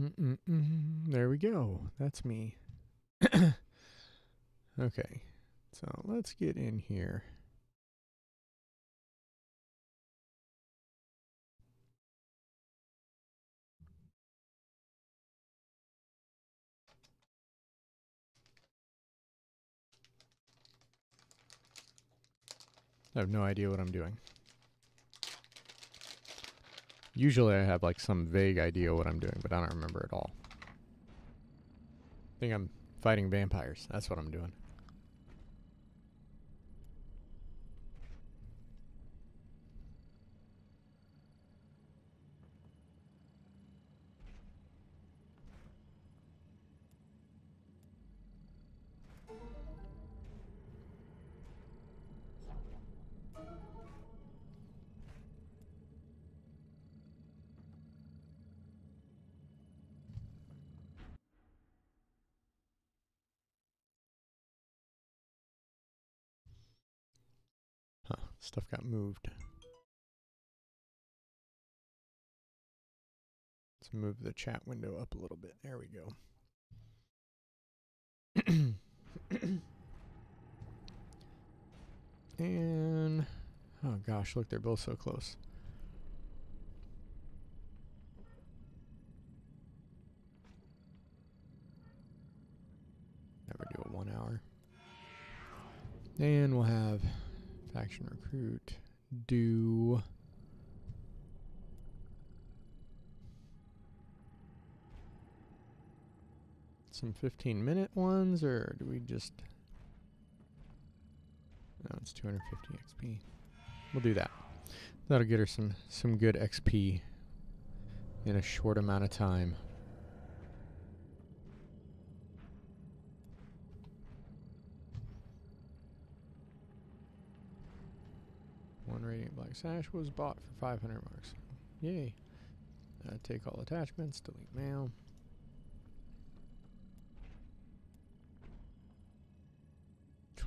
Mm-mm-mm. There we go. That's me. okay. So let's get in here. I have no idea what I'm doing. Usually I have like some vague idea what I'm doing, but I don't remember at all. I think I'm fighting vampires. That's what I'm doing. Stuff got moved. Let's move the chat window up a little bit. There we go. and oh gosh, look, they're both so close. Never do a one hour. And we'll have faction recruit do some 15 minute ones or do we just no it's 250 xp we'll do that. That'll get her some some good xp in a short amount of time one radiant black sash was bought for 500 marks yay uh, take all attachments delete mail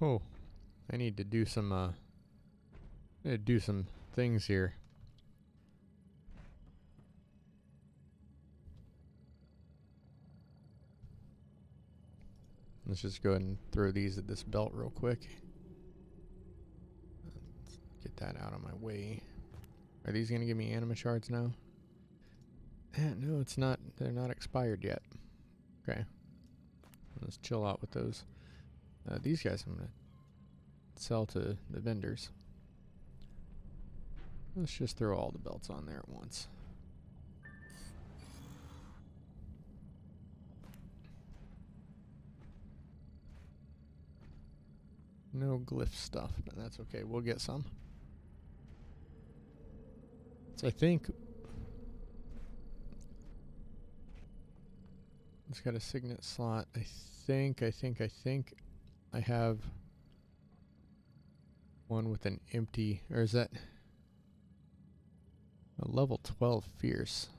Oh, I need to do some, uh, to do some things here. Let's just go ahead and throw these at this belt real quick. That out of my way. Are these going to give me anima shards now? Eh, no, it's not. They're not expired yet. Okay. Let's chill out with those. Uh, these guys I'm going to sell to the vendors. Let's just throw all the belts on there at once. No glyph stuff, but that's okay. We'll get some. So I think it's got a signet slot. I think, I think, I think I have one with an empty, or is that a level 12 fierce?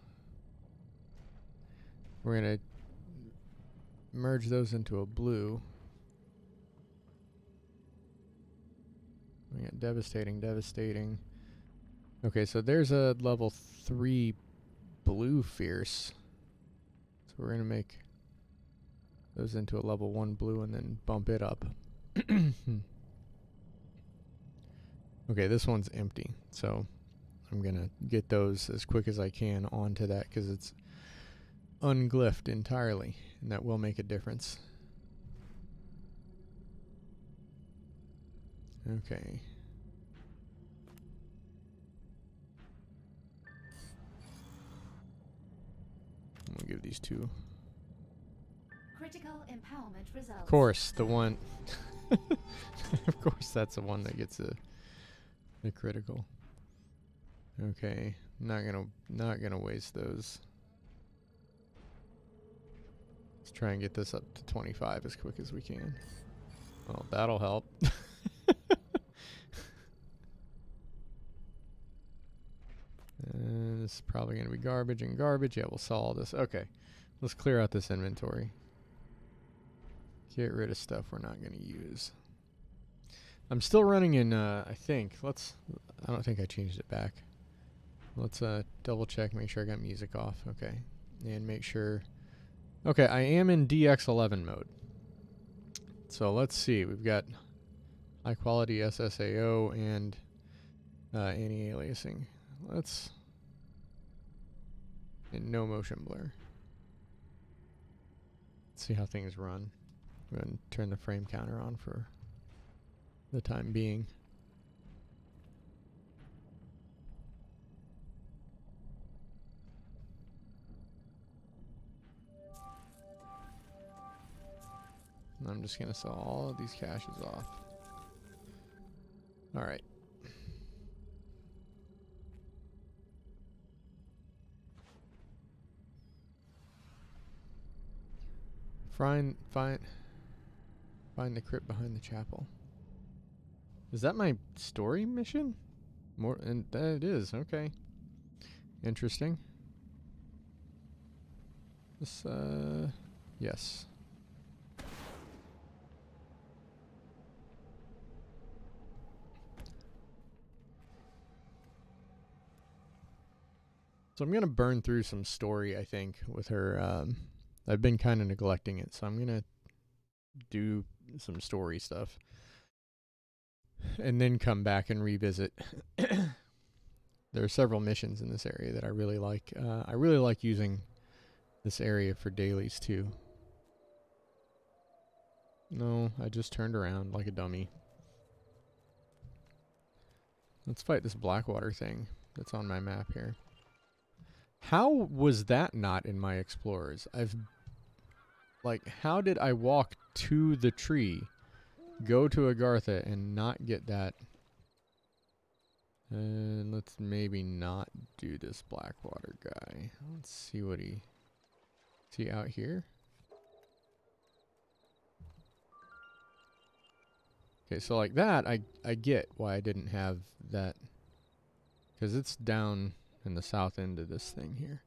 We're going to merge those into a blue. We got devastating, devastating. Okay, so there's a level 3 blue fierce. So we're going to make those into a level 1 blue and then bump it up. okay, this one's empty. So I'm going to get those as quick as I can onto that because it's unglyphed entirely. And that will make a difference. Okay. We'll give these two. Critical empowerment results. Of course, the one. of course, that's the one that gets a, a critical. Okay, not gonna not gonna waste those. Let's try and get this up to 25 as quick as we can. Well, that'll help. Uh, this is probably going to be garbage and garbage. Yeah, we'll sell all this. Okay, let's clear out this inventory. Get rid of stuff we're not going to use. I'm still running in, uh, I think. Let's, I don't think I changed it back. Let's uh, double check, make sure I got music off. Okay. and make sure. Okay, I am in DX11 mode. So let's see. We've got high quality SSAO and uh, anti-aliasing. Let's and no motion blur. Let's see how things run. I'm going to turn the frame counter on for the time being. And I'm just going to sell all of these caches off. All Find, find, find the crypt behind the chapel. Is that my story mission? More, and that it is. Okay. Interesting. This, uh, yes. So I'm gonna burn through some story, I think, with her. Um, I've been kind of neglecting it, so I'm gonna do some story stuff, and then come back and revisit. there are several missions in this area that I really like. Uh, I really like using this area for dailies too. No, I just turned around like a dummy. Let's fight this Blackwater thing that's on my map here. How was that not in my explorers? I've like how did I walk to the tree, go to Agartha and not get that? And let's maybe not do this Blackwater guy. Let's see what he see out here. Okay, so like that, I I get why I didn't have that, because it's down in the south end of this thing here.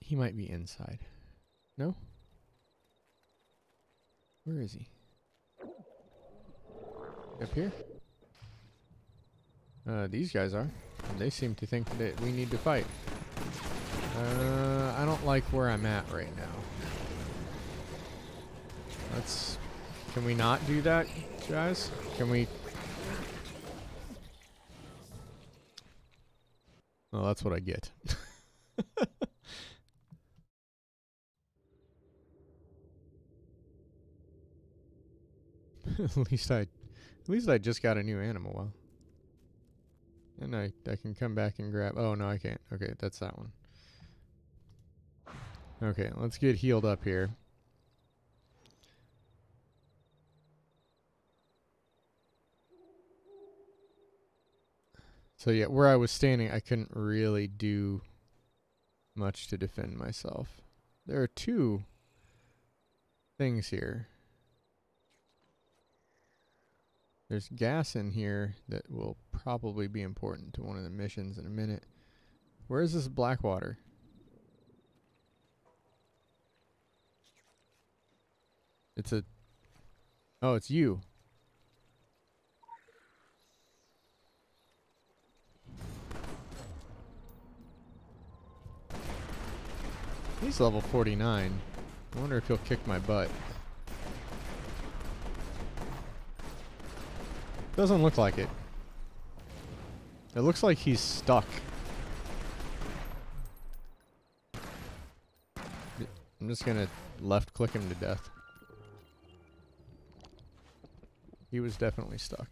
He might be inside. No? Where is he? Up here? Uh, these guys are. They seem to think that we need to fight. Uh, I don't like where I'm at right now. Let's... Can we not do that, guys? Can we Well, that's what I get. at least I, at least I just got a new animal. Well, and I I can come back and grab. Oh no, I can't. Okay, that's that one. Okay, let's get healed up here. So yeah, where I was standing, I couldn't really do much to defend myself. There are two things here. There's gas in here that will probably be important to one of the missions in a minute. Where is this Blackwater? It's a... Oh, it's you. He's level 49. I wonder if he'll kick my butt. Doesn't look like it. It looks like he's stuck. I'm just gonna left click him to death. He was definitely stuck.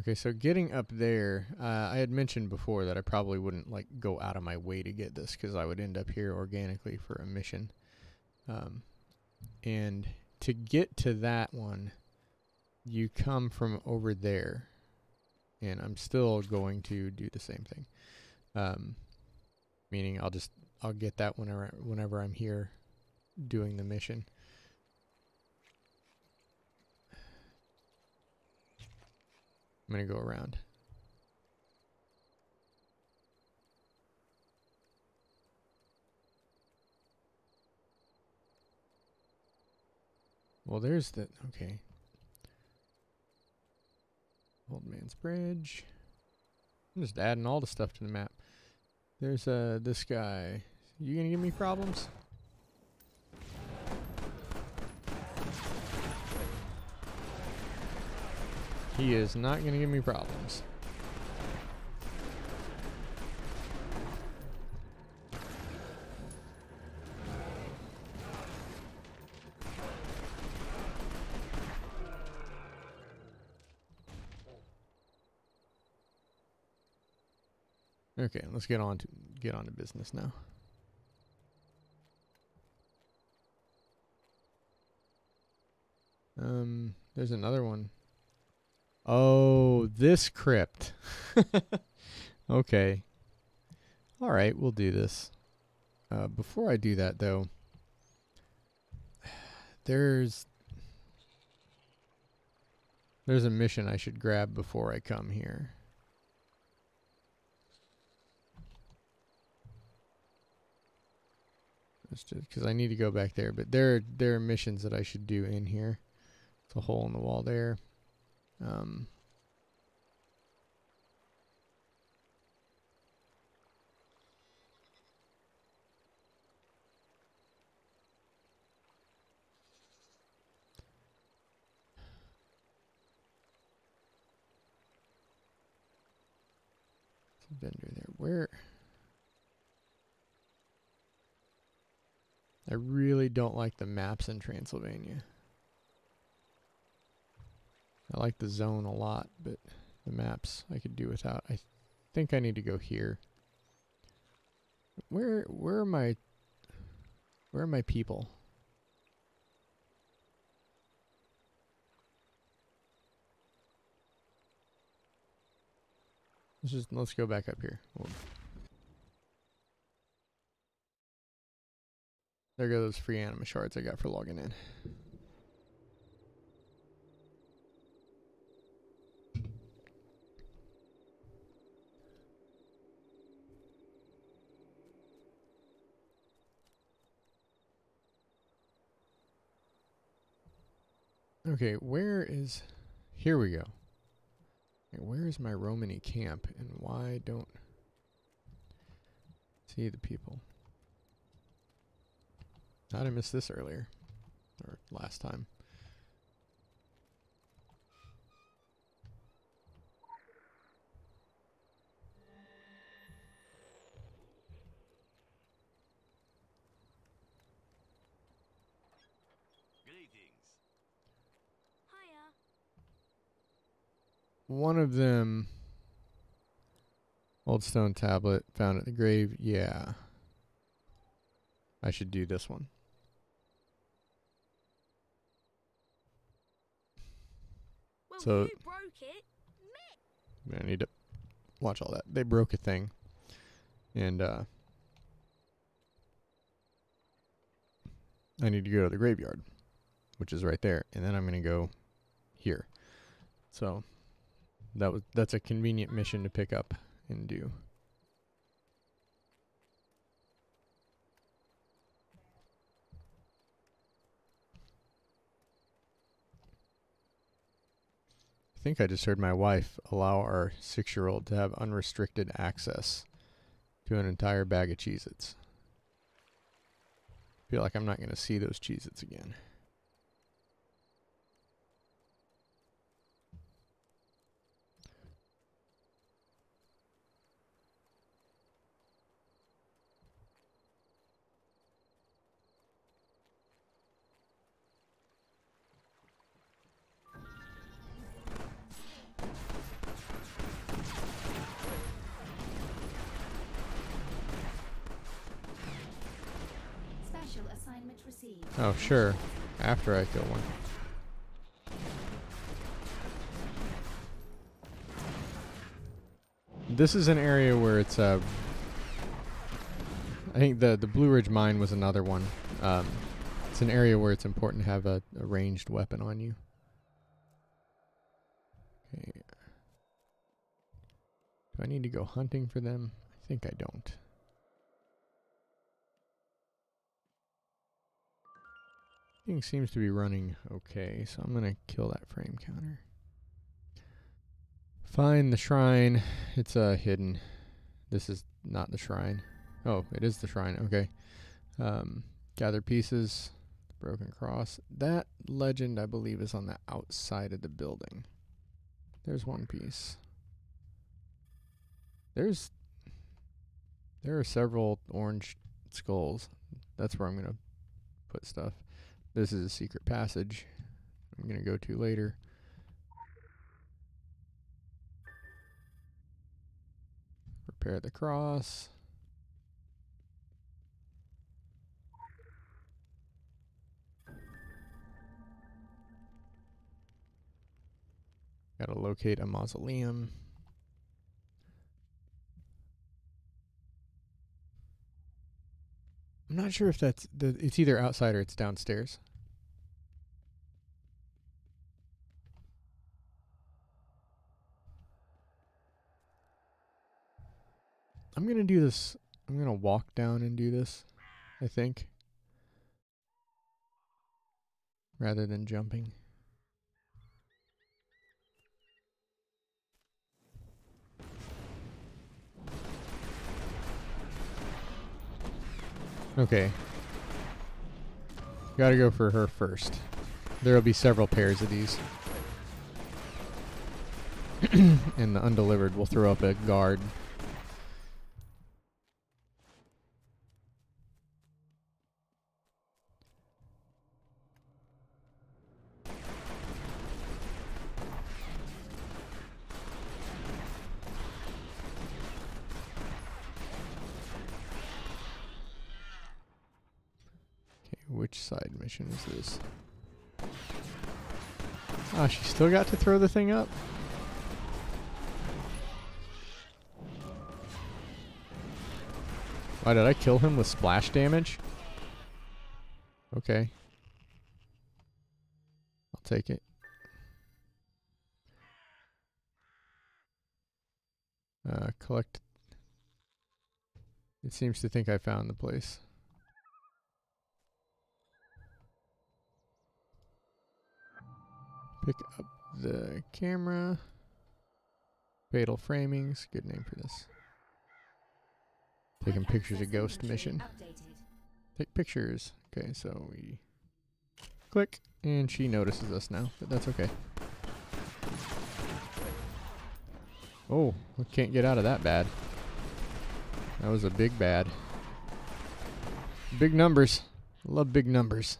Okay, so getting up there, uh, I had mentioned before that I probably wouldn't like go out of my way to get this because I would end up here organically for a mission. Um, and to get to that one, you come from over there, and I'm still going to do the same thing. Um, meaning I'll just I'll get that whenever whenever I'm here doing the mission. I'm going to go around. Well, there's the, okay. Old Man's Bridge. I'm just adding all the stuff to the map. There's uh this guy. You gonna give me problems? He is not gonna give me problems. Okay, let's get on to get on to business now. Um, there's another one. Oh, this crypt. okay. All right, we'll do this. Uh, before I do that, though, there's there's a mission I should grab before I come here. Just because I need to go back there, but there there are missions that I should do in here. It's a hole in the wall there. Um, vendor there. Where? I really don't like the maps in Transylvania. I like the zone a lot, but the maps I could do without. I think I need to go here. Where where are my where are my people? Let's just let's go back up here. There go those free anima shards I got for logging in. Okay, where is... Here we go. Where is my Romany camp, and why don't... See the people? How did I miss this earlier? Or last time? One of them old stone tablet found at the grave. Yeah. I should do this one. Well, so i need to watch all that. They broke a thing. And uh i need to go to the graveyard which is right there. And then i'm going to go here. So that was that's a convenient mission to pick up and do. I think I just heard my wife allow our six-year-old to have unrestricted access to an entire bag of Cheez-Its. Feel like I'm not going to see those Cheez-Its again. Oh, sure. After I kill one. This is an area where it's uh I think the the Blue Ridge mine was another one. Um, it's an area where it's important to have a, a ranged weapon on you. Okay. Do I need to go hunting for them? I think I don't. Thing seems to be running okay, so I'm going to kill that frame counter. Find the shrine. It's uh, hidden. This is not the shrine. Oh, it is the shrine. Okay. Um, gather pieces. Broken cross. That legend, I believe, is on the outside of the building. There's one piece. There's there are several orange skulls. That's where I'm gonna put stuff. This is a secret passage. I'm gonna go to later. Repair the cross. Gotta locate a mausoleum. I'm not sure if that's the. It's either outside or it's downstairs. I'm gonna do this. I'm gonna walk down and do this. I think. Rather than jumping. Okay. Gotta go for her first. There will be several pairs of these. and the undelivered will throw up a guard. Okay, which side mission is this? Ah, she still got to throw the thing up? Why did I kill him with splash damage? Okay. I'll take it. Uh, collect. It seems to think I found the place. Pick up the camera. Fatal framings. Good name for this. Taking pictures of ghost mission. Take pictures. Okay, so we click, and she notices us now, but that's okay. Oh, we can't get out of that bad. That was a big bad. Big numbers. I love big numbers.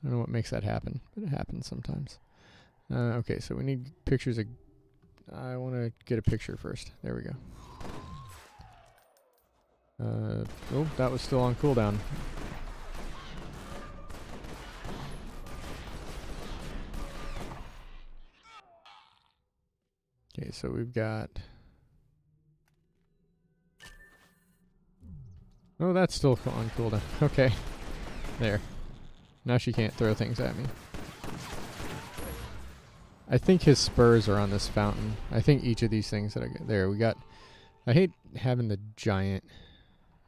I don't know what makes that happen, but it happens sometimes. Uh, okay, so we need pictures of... I want to get a picture first. There we go. Uh, oh, that was still on cooldown. Okay, so we've got... Oh, that's still on cooldown. Okay. There. Now she can't throw things at me. I think his spurs are on this fountain. I think each of these things that I get there, we got. I hate having the giant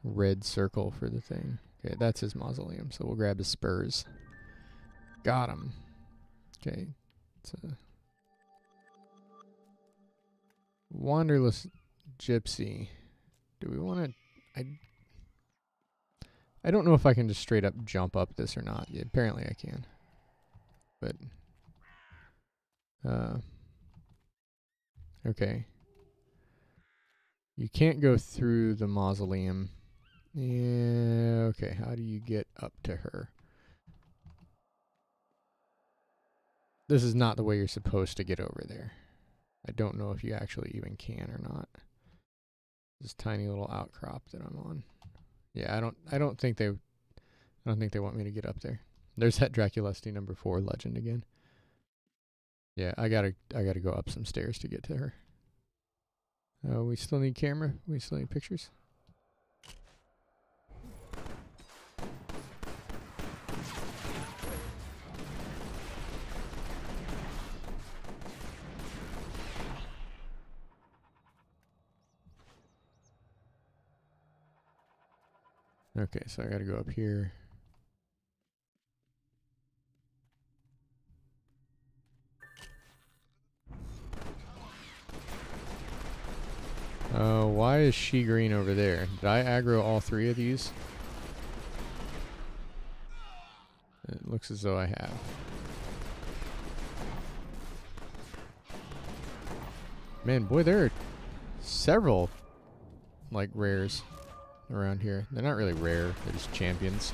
red circle for the thing. Okay, that's his mausoleum. So we'll grab his spurs. Got him. Okay, it's a wanderless gypsy. Do we want to? I. I don't know if I can just straight up jump up this or not. Yeah, apparently I can. But uh, okay. You can't go through the mausoleum. Yeah, okay. How do you get up to her? This is not the way you're supposed to get over there. I don't know if you actually even can or not. This tiny little outcrop that I'm on. Yeah, I don't I don't think they I don't think they want me to get up there. There's that Draculesti number 4 legend again. Yeah, I gotta I gotta go up some stairs to get to her. Uh, we still need camera. We still need pictures. Okay, so I gotta go up here. Oh, why is she green over there? Did I aggro all three of these? It looks as though I have. Man, boy, there are several, like, rares around here. They're not really rare, they're just champions.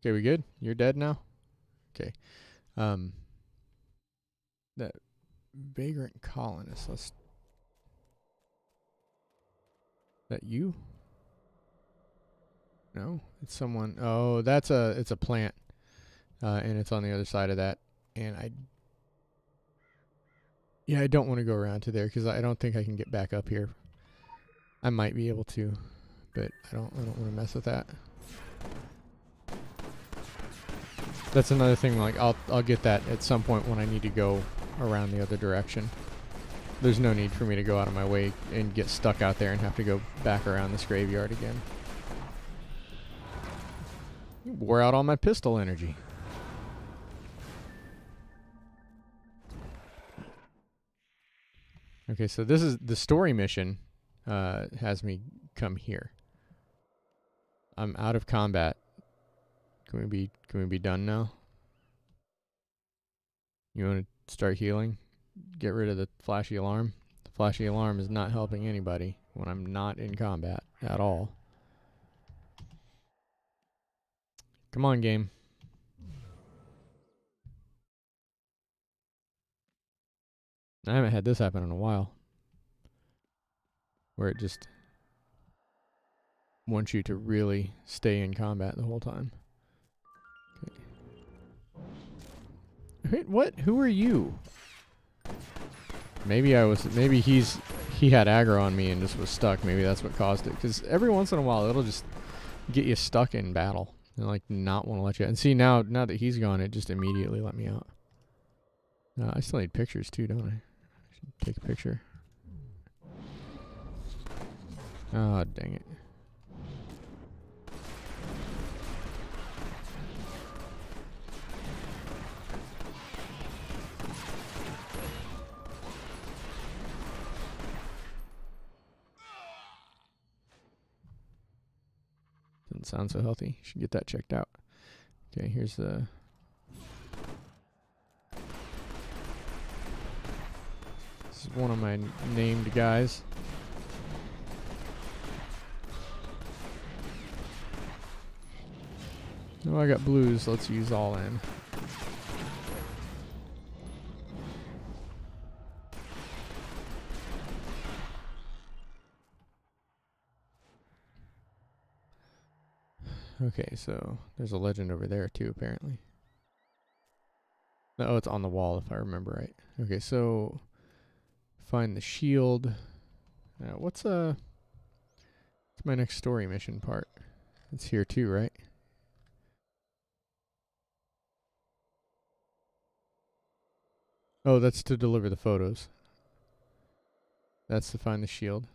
Okay, we good? You're dead now? Okay. Um, that vagrant colonist, let's... That you? No, it's someone. Oh, that's a it's a plant, uh, and it's on the other side of that. And I, yeah, I don't want to go around to there because I don't think I can get back up here. I might be able to, but I don't. I don't want to mess with that. That's another thing. Like I'll I'll get that at some point when I need to go around the other direction. There's no need for me to go out of my way and get stuck out there and have to go back around this graveyard again. Wore out all my pistol energy. Okay, so this is the story mission uh, has me come here. I'm out of combat. Can we be can we be done now? You want to start healing? Get rid of the flashy alarm. The flashy alarm is not helping anybody when I'm not in combat at all. Come on, game. I haven't had this happen in a while. Where it just wants you to really stay in combat the whole time. What? Who are you? Maybe I was, maybe he's, he had aggro on me and just was stuck. Maybe that's what caused it. Because every once in a while, it'll just get you stuck in battle. And like not want to let you. And see now, now that he's gone, it just immediately let me out. Uh, I still need pictures too, don't I? I should take a picture. Oh dang it! Doesn't sound so healthy. Should get that checked out. Okay, here's the. This is one of my named guys. Oh, I got blues. Let's use all in. Okay, so there's a legend over there too, apparently. Oh, it's on the wall if I remember right. Okay, so find the shield. Uh, what's uh what's my next story mission part? It's here too, right? Oh, that's to deliver the photos. That's to find the shield.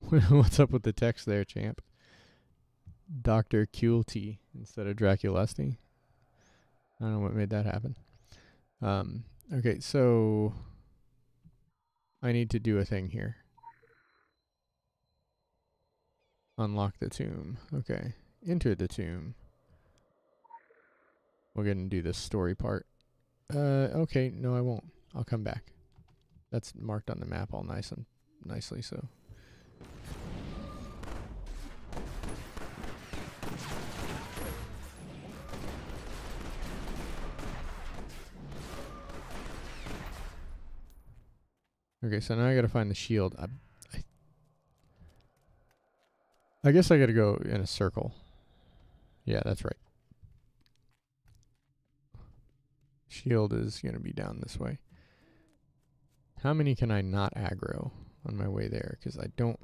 What's up with the text there, champ? Dr. Culty instead of Draculesti. I don't know what made that happen. Um, okay, so I need to do a thing here. Unlock the tomb. Okay. Enter the tomb. We're going to do the story part. Uh, okay, no, I won't. I'll come back. That's marked on the map all nice and nicely, so Okay, so now I gotta find the shield. I, I, I guess I gotta go in a circle. Yeah, that's right. Shield is gonna be down this way. How many can I not aggro on my way there? Because I don't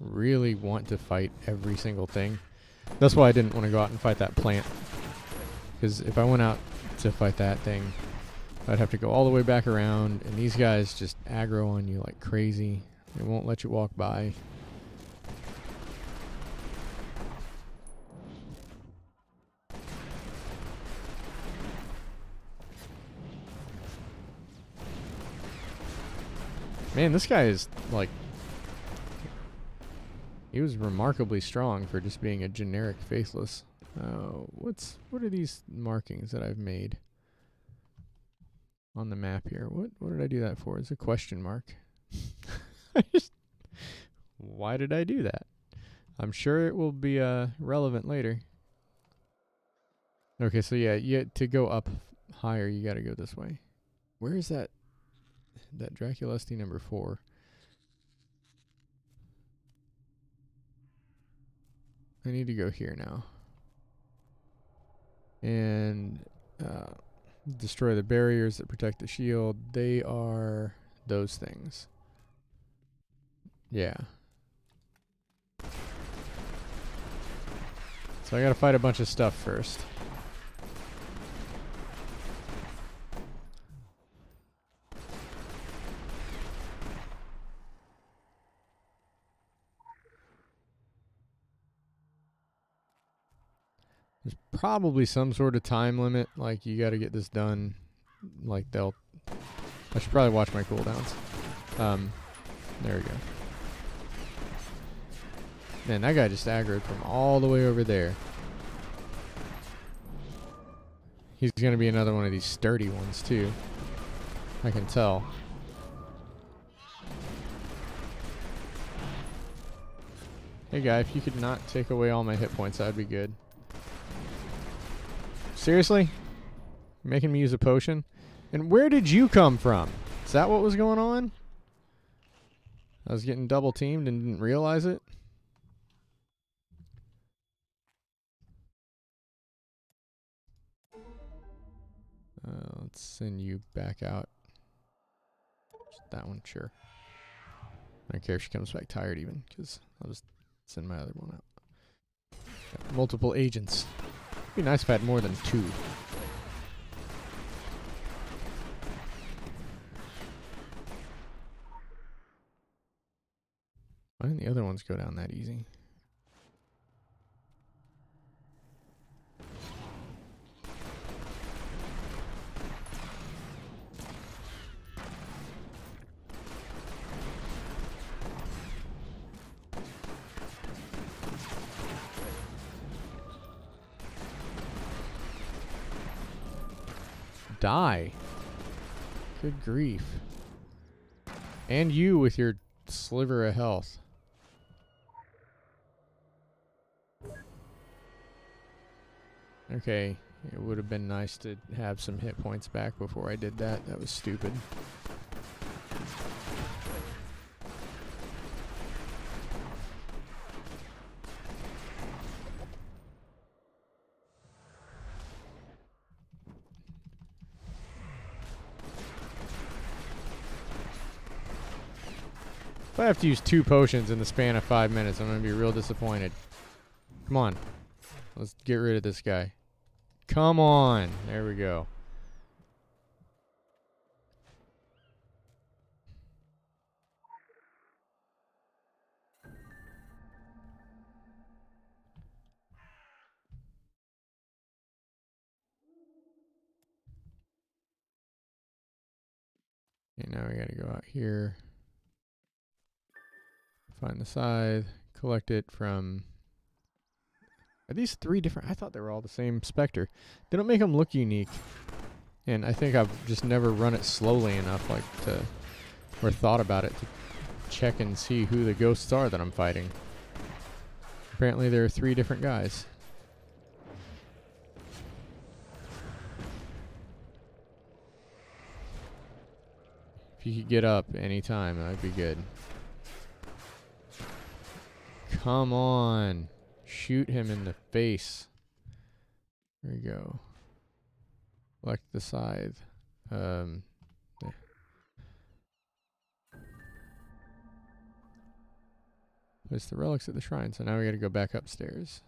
really want to fight every single thing. That's why I didn't want to go out and fight that plant. Because if I went out to fight that thing, I'd have to go all the way back around, and these guys just aggro on you like crazy. They won't let you walk by. Man, this guy is like he was remarkably strong for just being a generic faceless. Uh, what's what are these markings that I've made on the map here? What what did I do that for? It's a question mark. Just why did I do that? I'm sure it will be uh relevant later. Okay, so yeah, you to go up higher, you got to go this way. Where is that that Draculesti number 4? I need to go here now. And uh, destroy the barriers that protect the shield. They are those things. Yeah. So I gotta fight a bunch of stuff first. There's probably some sort of time limit, like you gotta get this done. Like they'll I should probably watch my cooldowns. Um there we go. Man, that guy just aggroed from all the way over there. He's gonna be another one of these sturdy ones too. I can tell. Hey guy, if you could not take away all my hit points, that'd be good. Seriously? Making me use a potion? And where did you come from? Is that what was going on? I was getting double teamed and didn't realize it? Uh, let's send you back out. Just that one, sure. I don't care if she comes back tired even, because I'll just send my other one out. Got multiple agents. Be nice if I had more than two. Why didn't the other ones go down that easy? Die. Good grief. And you with your sliver of health. Okay, it would have been nice to have some hit points back before I did that. That was stupid. If I have to use two potions in the span of five minutes, I'm going to be real disappointed. Come on. Let's get rid of this guy. Come on. There we go. Okay, now we gotta go out here. Find the scythe, collect it from... Are these three different? I thought they were all the same Spectre. They don't make them look unique. And I think I've just never run it slowly enough, like, to... Or thought about it to check and see who the ghosts are that I'm fighting. Apparently there are three different guys. If you could get up anytime, that'd be good. Come on. Shoot him in the face. There you go. Select the scythe. Um, there. Place the relics at the shrine. So now we gotta go back upstairs.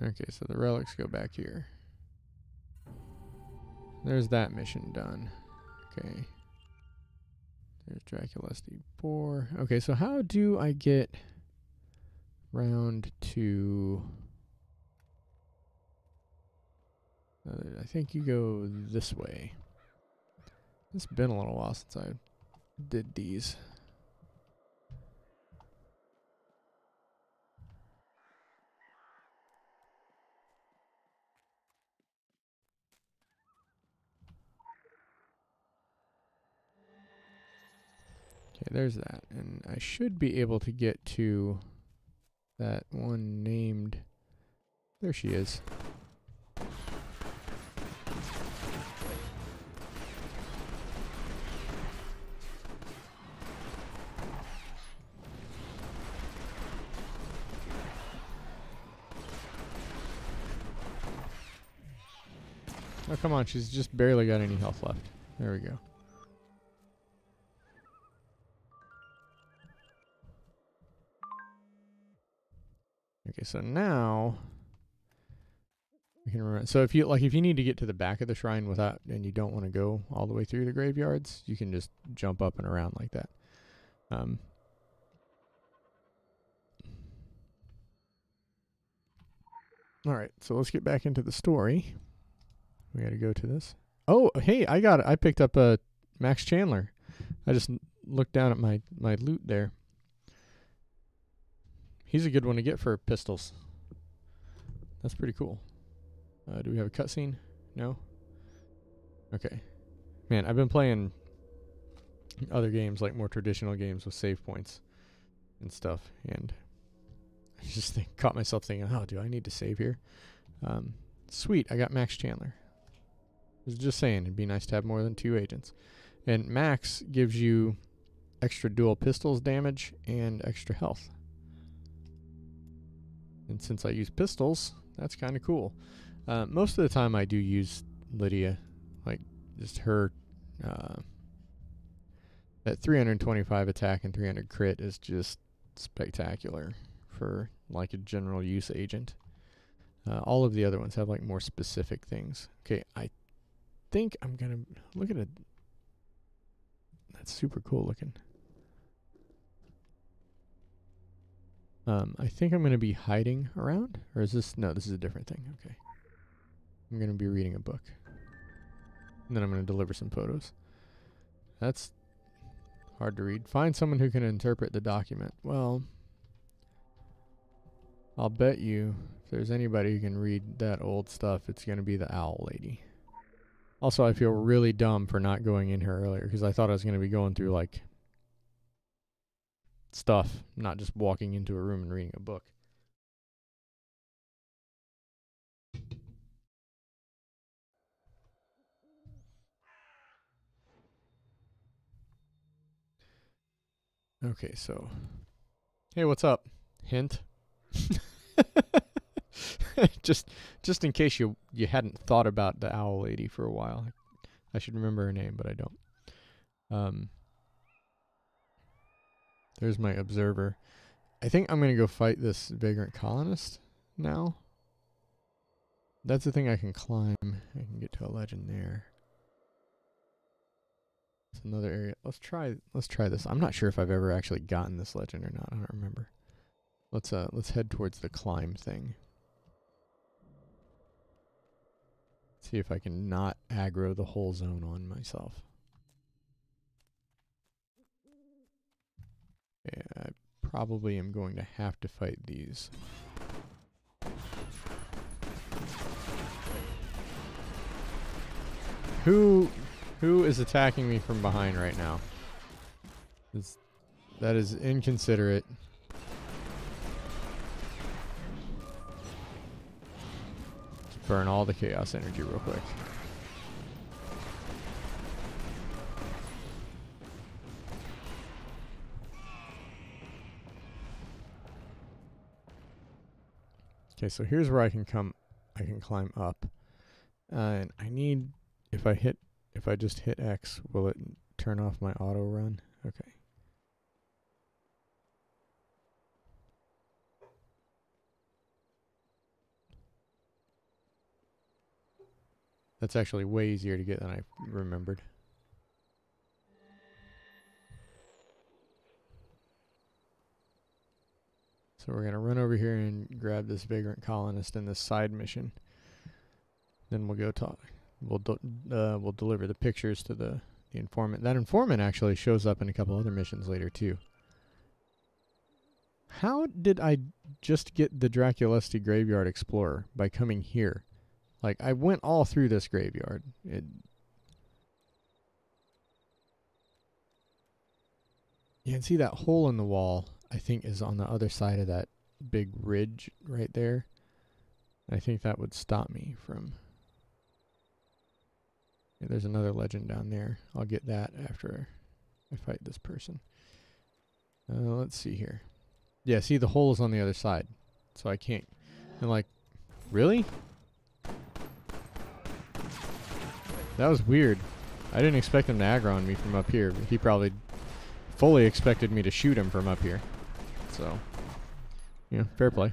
Okay, so the relics go back here. There's that mission done. Okay. There's Dracula's SD4. Okay, so how do I get round to... Uh, I think you go this way. It's been a little while since I did these. There's that. And I should be able to get to that one named... There she is. Oh, come on. She's just barely got any health left. There we go. Okay, so now we can remember. So if you like, if you need to get to the back of the shrine without, and you don't want to go all the way through the graveyards, you can just jump up and around like that. Um, all right, so let's get back into the story. We got to go to this. Oh, hey, I got it. I picked up a Max Chandler. I just looked down at my my loot there. He's a good one to get for pistols. That's pretty cool. Uh, do we have a cutscene? No? Okay. Man, I've been playing other games, like more traditional games with save points and stuff, and I just think, caught myself thinking, oh, do I need to save here? Um, sweet, I got Max Chandler. I was just saying, it'd be nice to have more than two agents. And Max gives you extra dual pistols damage and extra health. And since I use pistols, that's kind of cool. Uh, most of the time I do use Lydia, like just her, uh, that 325 attack and 300 crit is just spectacular for like a general use agent. Uh, all of the other ones have like more specific things. Okay, I think I'm gonna look at it. That's super cool looking. Um, I think I'm going to be hiding around. Or is this... No, this is a different thing. Okay. I'm going to be reading a book. And then I'm going to deliver some photos. That's hard to read. Find someone who can interpret the document. Well, I'll bet you if there's anybody who can read that old stuff, it's going to be the owl lady. Also, I feel really dumb for not going in here earlier because I thought I was going to be going through like stuff, not just walking into a room and reading a book. Okay, so hey, what's up? Hint. just just in case you you hadn't thought about the owl lady for a while. I should remember her name, but I don't. Um there's my observer. I think I'm going to go fight this vagrant colonist now. That's the thing I can climb. I can get to a legend there. It's another area. Let's try let's try this. I'm not sure if I've ever actually gotten this legend or not. I don't remember. Let's uh let's head towards the climb thing. See if I can not aggro the whole zone on myself. Okay, I probably am going to have to fight these. Who who is attacking me from behind right now? It's, that is inconsiderate. Let's burn all the chaos energy real quick. Okay, so here's where I can come, I can climb up. Uh, and I need, if I hit, if I just hit X, will it turn off my auto run? Okay. That's actually way easier to get than I remembered. So we're gonna run over here and grab this vagrant colonist in this side mission. Then we'll go talk. We'll uh, we'll deliver the pictures to the the informant. That informant actually shows up in a couple other missions later too. How did I just get the Draculesti Graveyard Explorer by coming here? Like I went all through this graveyard. It You can see that hole in the wall, I think, is on the other side of that big ridge right there. I think that would stop me from... Yeah, there's another legend down there. I'll get that after I fight this person. Uh, let's see here. Yeah, see the hole is on the other side. So I can't... And like, really? That was weird. I didn't expect him to aggro on me from up here. He probably fully expected me to shoot him from up here. So, yeah, fair play.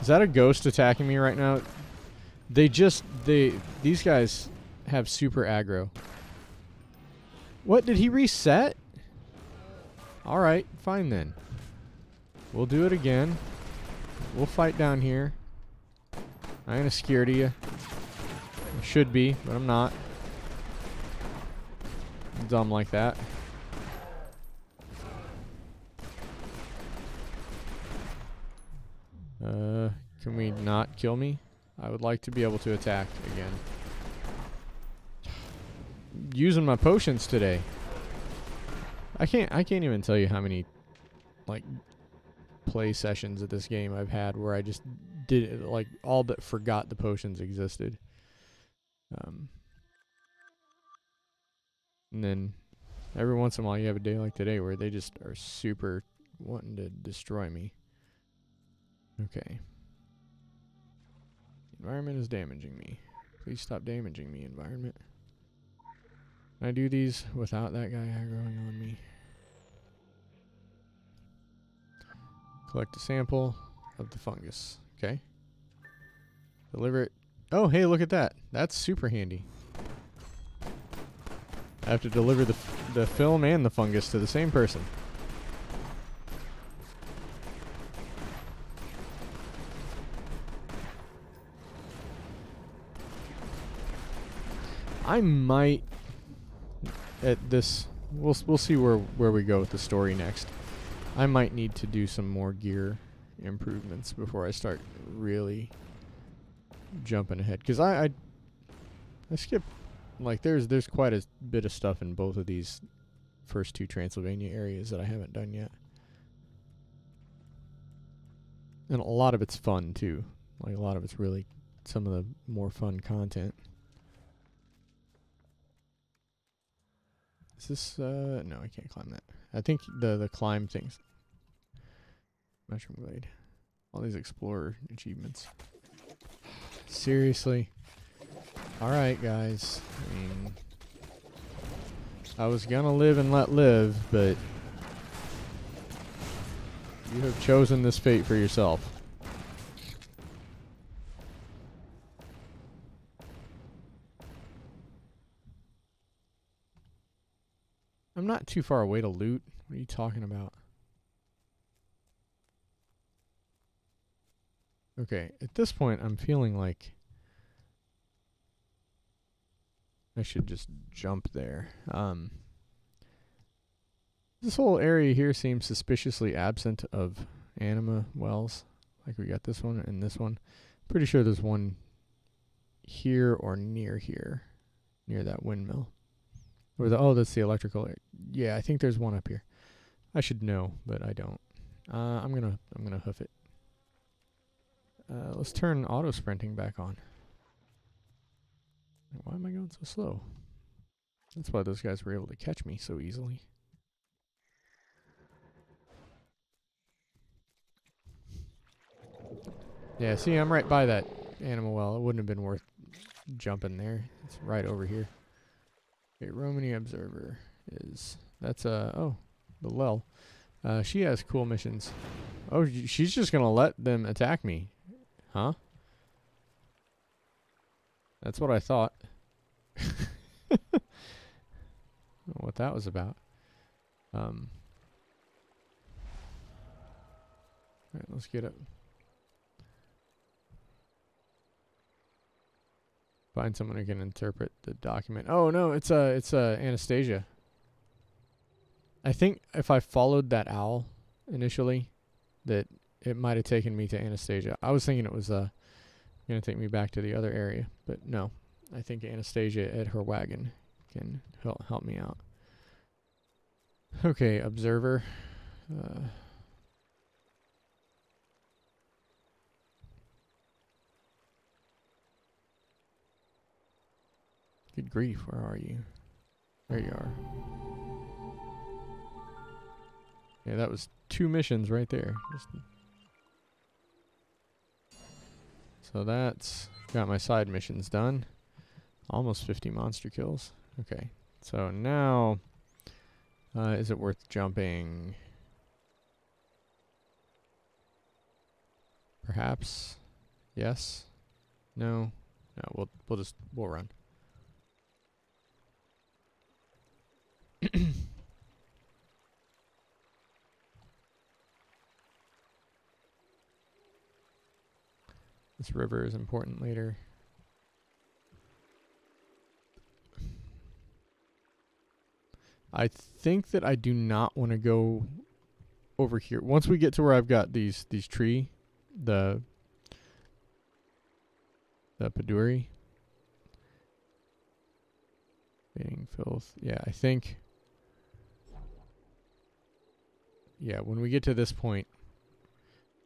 Is that a ghost attacking me right now? They just, they, these guys have super aggro. What, did he reset? Alright, fine then. We'll do it again. We'll fight down here. I'm gonna scared of you. Should be, but I'm not. I'm dumb like that. Uh, can we not kill me? I would like to be able to attack again. Using my potions today. I can't I can't even tell you how many like play sessions of this game I've had where I just did like all but forgot the potions existed. Um, and then every once in a while you have a day like today where they just are super wanting to destroy me. Okay. Environment is damaging me. Please stop damaging me, environment. Can I do these without that guy aggroing on me? Collect a sample of the fungus. Okay. Deliver it. Oh, hey, look at that. That's super handy. I have to deliver the, the film and the fungus to the same person. I might at this we'll we'll see where where we go with the story next. I might need to do some more gear improvements before I start really jumping ahead because I, I I skip like there's there's quite a bit of stuff in both of these first two Transylvania areas that I haven't done yet. And a lot of it's fun too. Like a lot of it's really some of the more fun content. Is this uh no, I can't climb that. I think the the climb things. Mushroom Glade. All these explorer achievements. Seriously. Alright, guys. I mean, I was gonna live and let live, but you have chosen this fate for yourself. I'm not too far away to loot. What are you talking about? Okay, at this point, I'm feeling like I should just jump there. Um, this whole area here seems suspiciously absent of anima wells. Like we got this one and this one. Pretty sure there's one here or near here, near that windmill. Or the oh, that's the electrical. Yeah, I think there's one up here. I should know, but I don't. Uh, I'm gonna I'm gonna hoof it. Uh, let's turn auto sprinting back on. Why am I going so slow? That's why those guys were able to catch me so easily. Yeah, see, I'm right by that anima well. It wouldn't have been worth jumping there. It's right over here. Okay, Romany Observer is... That's, uh... Oh. the Lel. Uh, she has cool missions. Oh, she's just gonna let them attack me, huh? That's what I thought. What that was about. Um. All right, let's get it. Find someone who can interpret the document. Oh no, it's uh it's uh Anastasia. I think if I followed that owl initially, that it might have taken me to Anastasia. I was thinking it was uh gonna take me back to the other area, but no. I think Anastasia at her wagon can help help me out. Okay, observer. Uh, good grief, where are you? There you are. Yeah, that was two missions right there. Just so that's got my side missions done. Almost 50 monster kills. Okay, so now, uh, is it worth jumping? Perhaps. Yes. No. No. We'll we'll just we'll run. this river is important later. I think that I do not want to go over here. Once we get to where I've got these these tree, the the Paduri. Being filth. Yeah, I think Yeah, when we get to this point,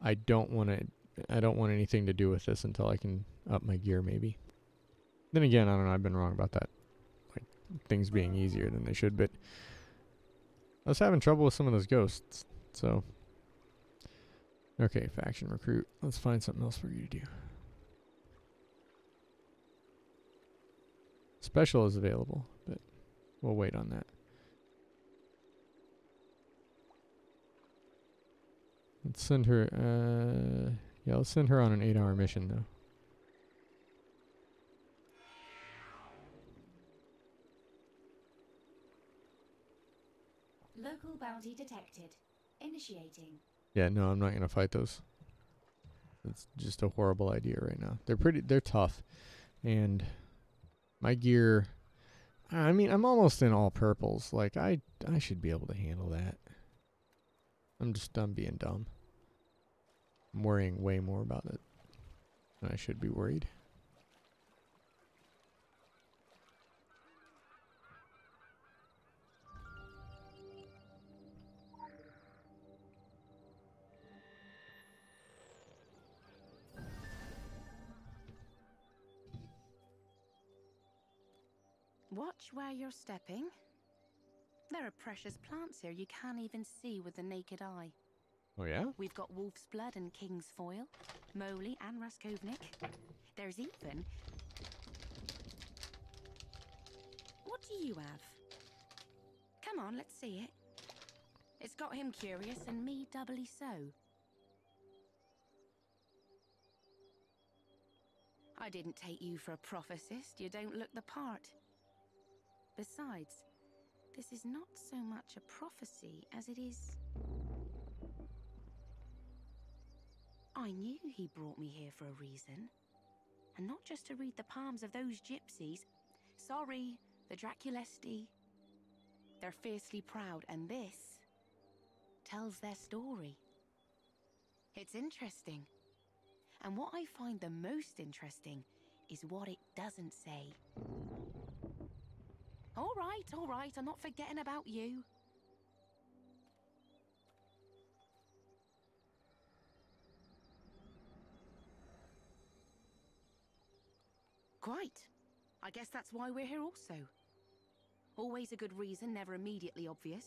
I don't want to I don't want anything to do with this until I can up my gear maybe. Then again, I don't know, I've been wrong about that Like things being easier than they should, but I was having trouble with some of those ghosts, so. Okay, faction recruit. Let's find something else for you to do. Special is available, but we'll wait on that. Let's send her, uh, yeah, let's send her on an eight hour mission though. Local bounty detected. Initiating. Yeah, no, I'm not gonna fight those. It's just a horrible idea right now. They're pretty, they're tough, and my gear. I mean, I'm almost in all purples. Like I, I should be able to handle that. I'm just done being dumb. I'm worrying way more about it than I should be worried. Watch where you're stepping. There are precious plants here you can't even see with the naked eye. Oh yeah? We've got wolf's blood and king's foil, moly and raskovnik. There's even. What do you have? Come on, let's see it. It's got him curious and me doubly so. I didn't take you for a prophecist. You don't look the part. Besides, this is not so much a prophecy as it is. I knew he brought me here for a reason. And not just to read the palms of those gypsies. Sorry, the Draculesti. They're fiercely proud, and this tells their story. It's interesting. And what I find the most interesting is what it doesn't say. All right, all right, I'm not forgetting about you. Quite. I guess that's why we're here also. Always a good reason, never immediately obvious.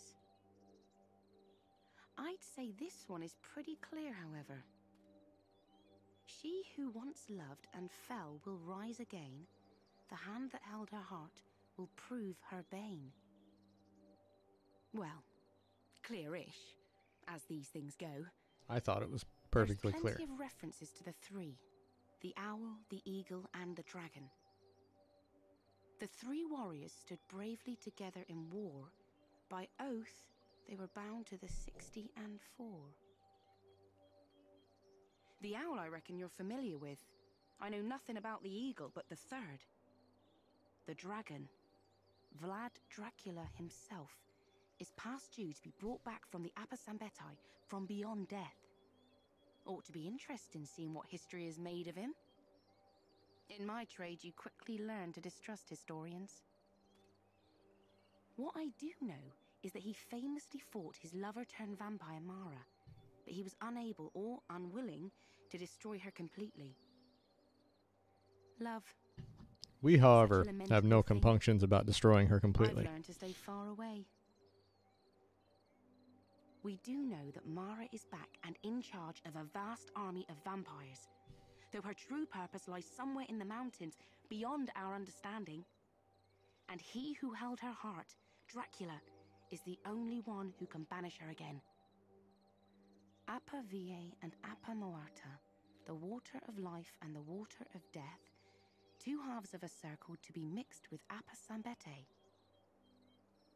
I'd say this one is pretty clear, however. She who once loved and fell will rise again. The hand that held her heart will prove her bane. Well, clear-ish, as these things go. I thought it was perfectly There's clear. plenty of references to the three: the owl, the eagle, and the dragon. The three warriors stood bravely together in war. By oath, they were bound to the sixty and four. The owl, I reckon you're familiar with. I know nothing about the eagle, but the third. The dragon, Vlad Dracula himself, is past due to be brought back from the Apa Sambetei from beyond death. Ought to be interesting seeing what history is made of him. In my trade, you quickly learn to distrust historians. What I do know is that he famously fought his lover turned vampire Mara, but he was unable or unwilling to destroy her completely. Love, We, however, have no compunctions about destroying her completely. I've learned to stay far away. We do know that Mara is back and in charge of a vast army of vampires, though her true purpose lies somewhere in the mountains beyond our understanding. And he who held her heart, Dracula, is the only one who can banish her again. Apa Vie and Apa Moarta, the water of life and the water of death, two halves of a circle to be mixed with Apa Sambetei.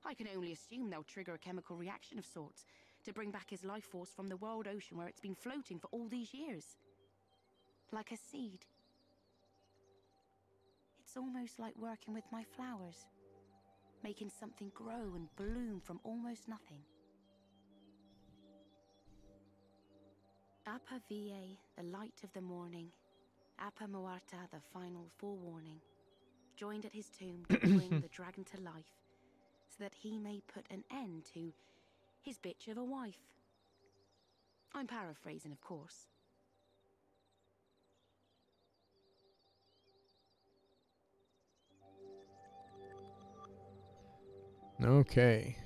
I can only assume they'll trigger a chemical reaction of sorts to bring back his life force from the world ocean where it's been floating for all these years. Like a seed. It's almost like working with my flowers, making something grow and bloom from almost nothing. Apa Vie, the light of the morning. Apa Moarta, the final forewarning. Joined at his tomb to bring the dragon to life, so that he may put an end to his bitch of a wife. I'm paraphrasing, of course. Okay.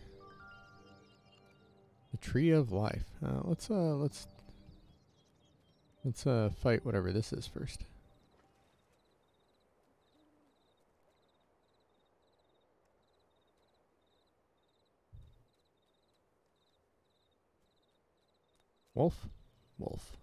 The tree of life. Uh, let's uh let's let's uh fight whatever this is first. Wolf? Wolf.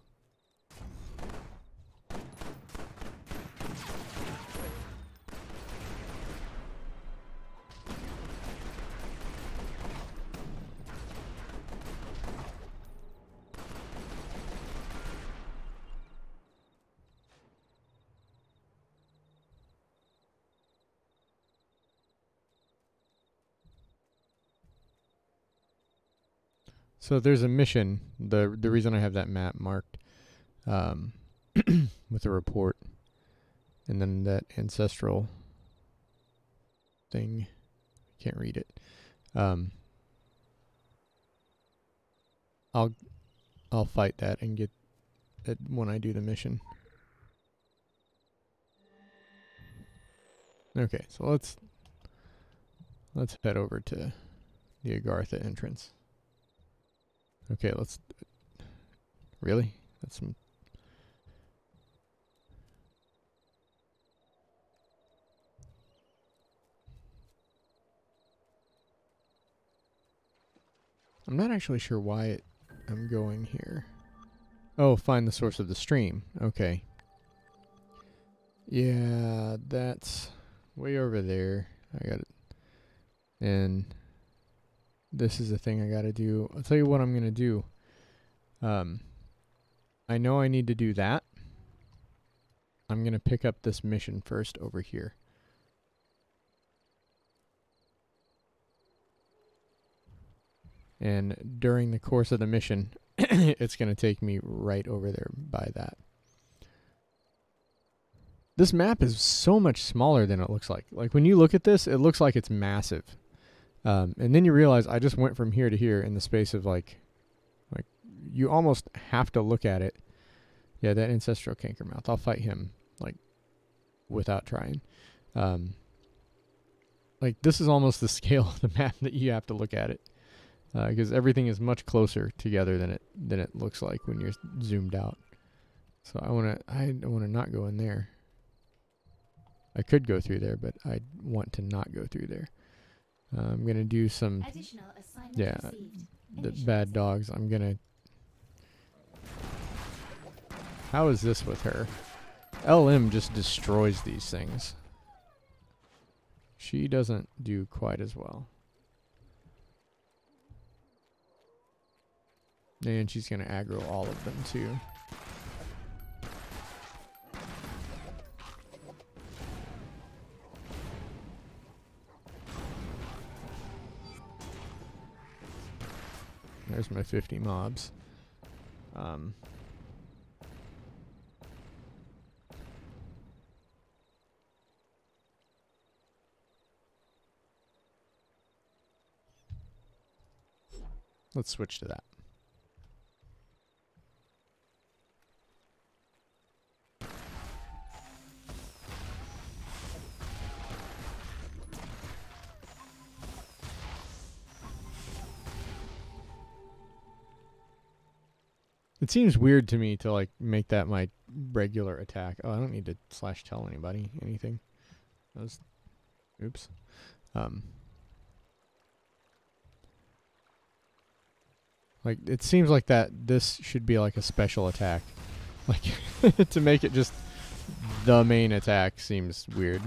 So there's a mission. the The reason I have that map marked, um, with a report, and then that ancestral thing. I can't read it. Um, I'll I'll fight that and get it when I do the mission. Okay, so let's let's head over to the Agartha entrance. Okay, let's. Really? That's some. I'm not actually sure why it, I'm going here. Oh, find the source of the stream. Okay. Yeah, that's way over there. I got it. And this is the thing I got to do. I'll tell you what I'm going to do. Um, I know I need to do that. I'm going to pick up this mission first over here. And during the course of the mission, it's going to take me right over there by that. This map is so much smaller than it looks like. Like when you look at this, it looks like it's massive. Um, and then you realize I just went from here to here in the space of like, like you almost have to look at it. Yeah, that ancestral cankermouth. I'll fight him like without trying. Um, like this is almost the scale of the map that you have to look at it, because everything is much closer together than it than it looks like when you're zoomed out. So I want to I want to not go in there. I could go through there, but I want to not go through there. Uh, I'm gonna do some Additional Yeah. the bad dogs. I'm gonna. How is this with her? LM just destroys these things. She doesn't do quite as well. And she's gonna aggro all of them too. There's my 50 mobs. Um, let's switch to that. It seems weird to me to like make that my regular attack. Oh, I don't need to slash tell anybody anything. That was, oops. Um, like it seems like that this should be like a special attack. Like to make it just the main attack seems weird.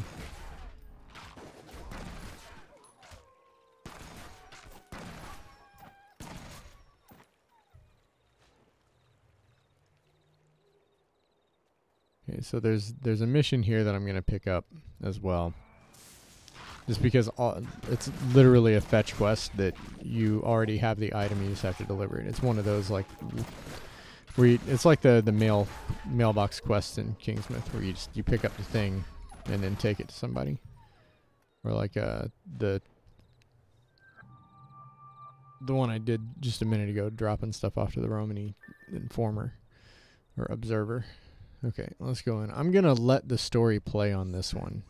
Okay, so there's there's a mission here that I'm gonna pick up as well. Just because all, it's literally a fetch quest that you already have the item, you just have to deliver it. It's one of those like where you, it's like the the mail mailbox quest in Kingsmouth where you just you pick up the thing and then take it to somebody, or like uh the the one I did just a minute ago, dropping stuff off to the Romany informer or observer. Okay, let's go in. I'm going to let the story play on this one.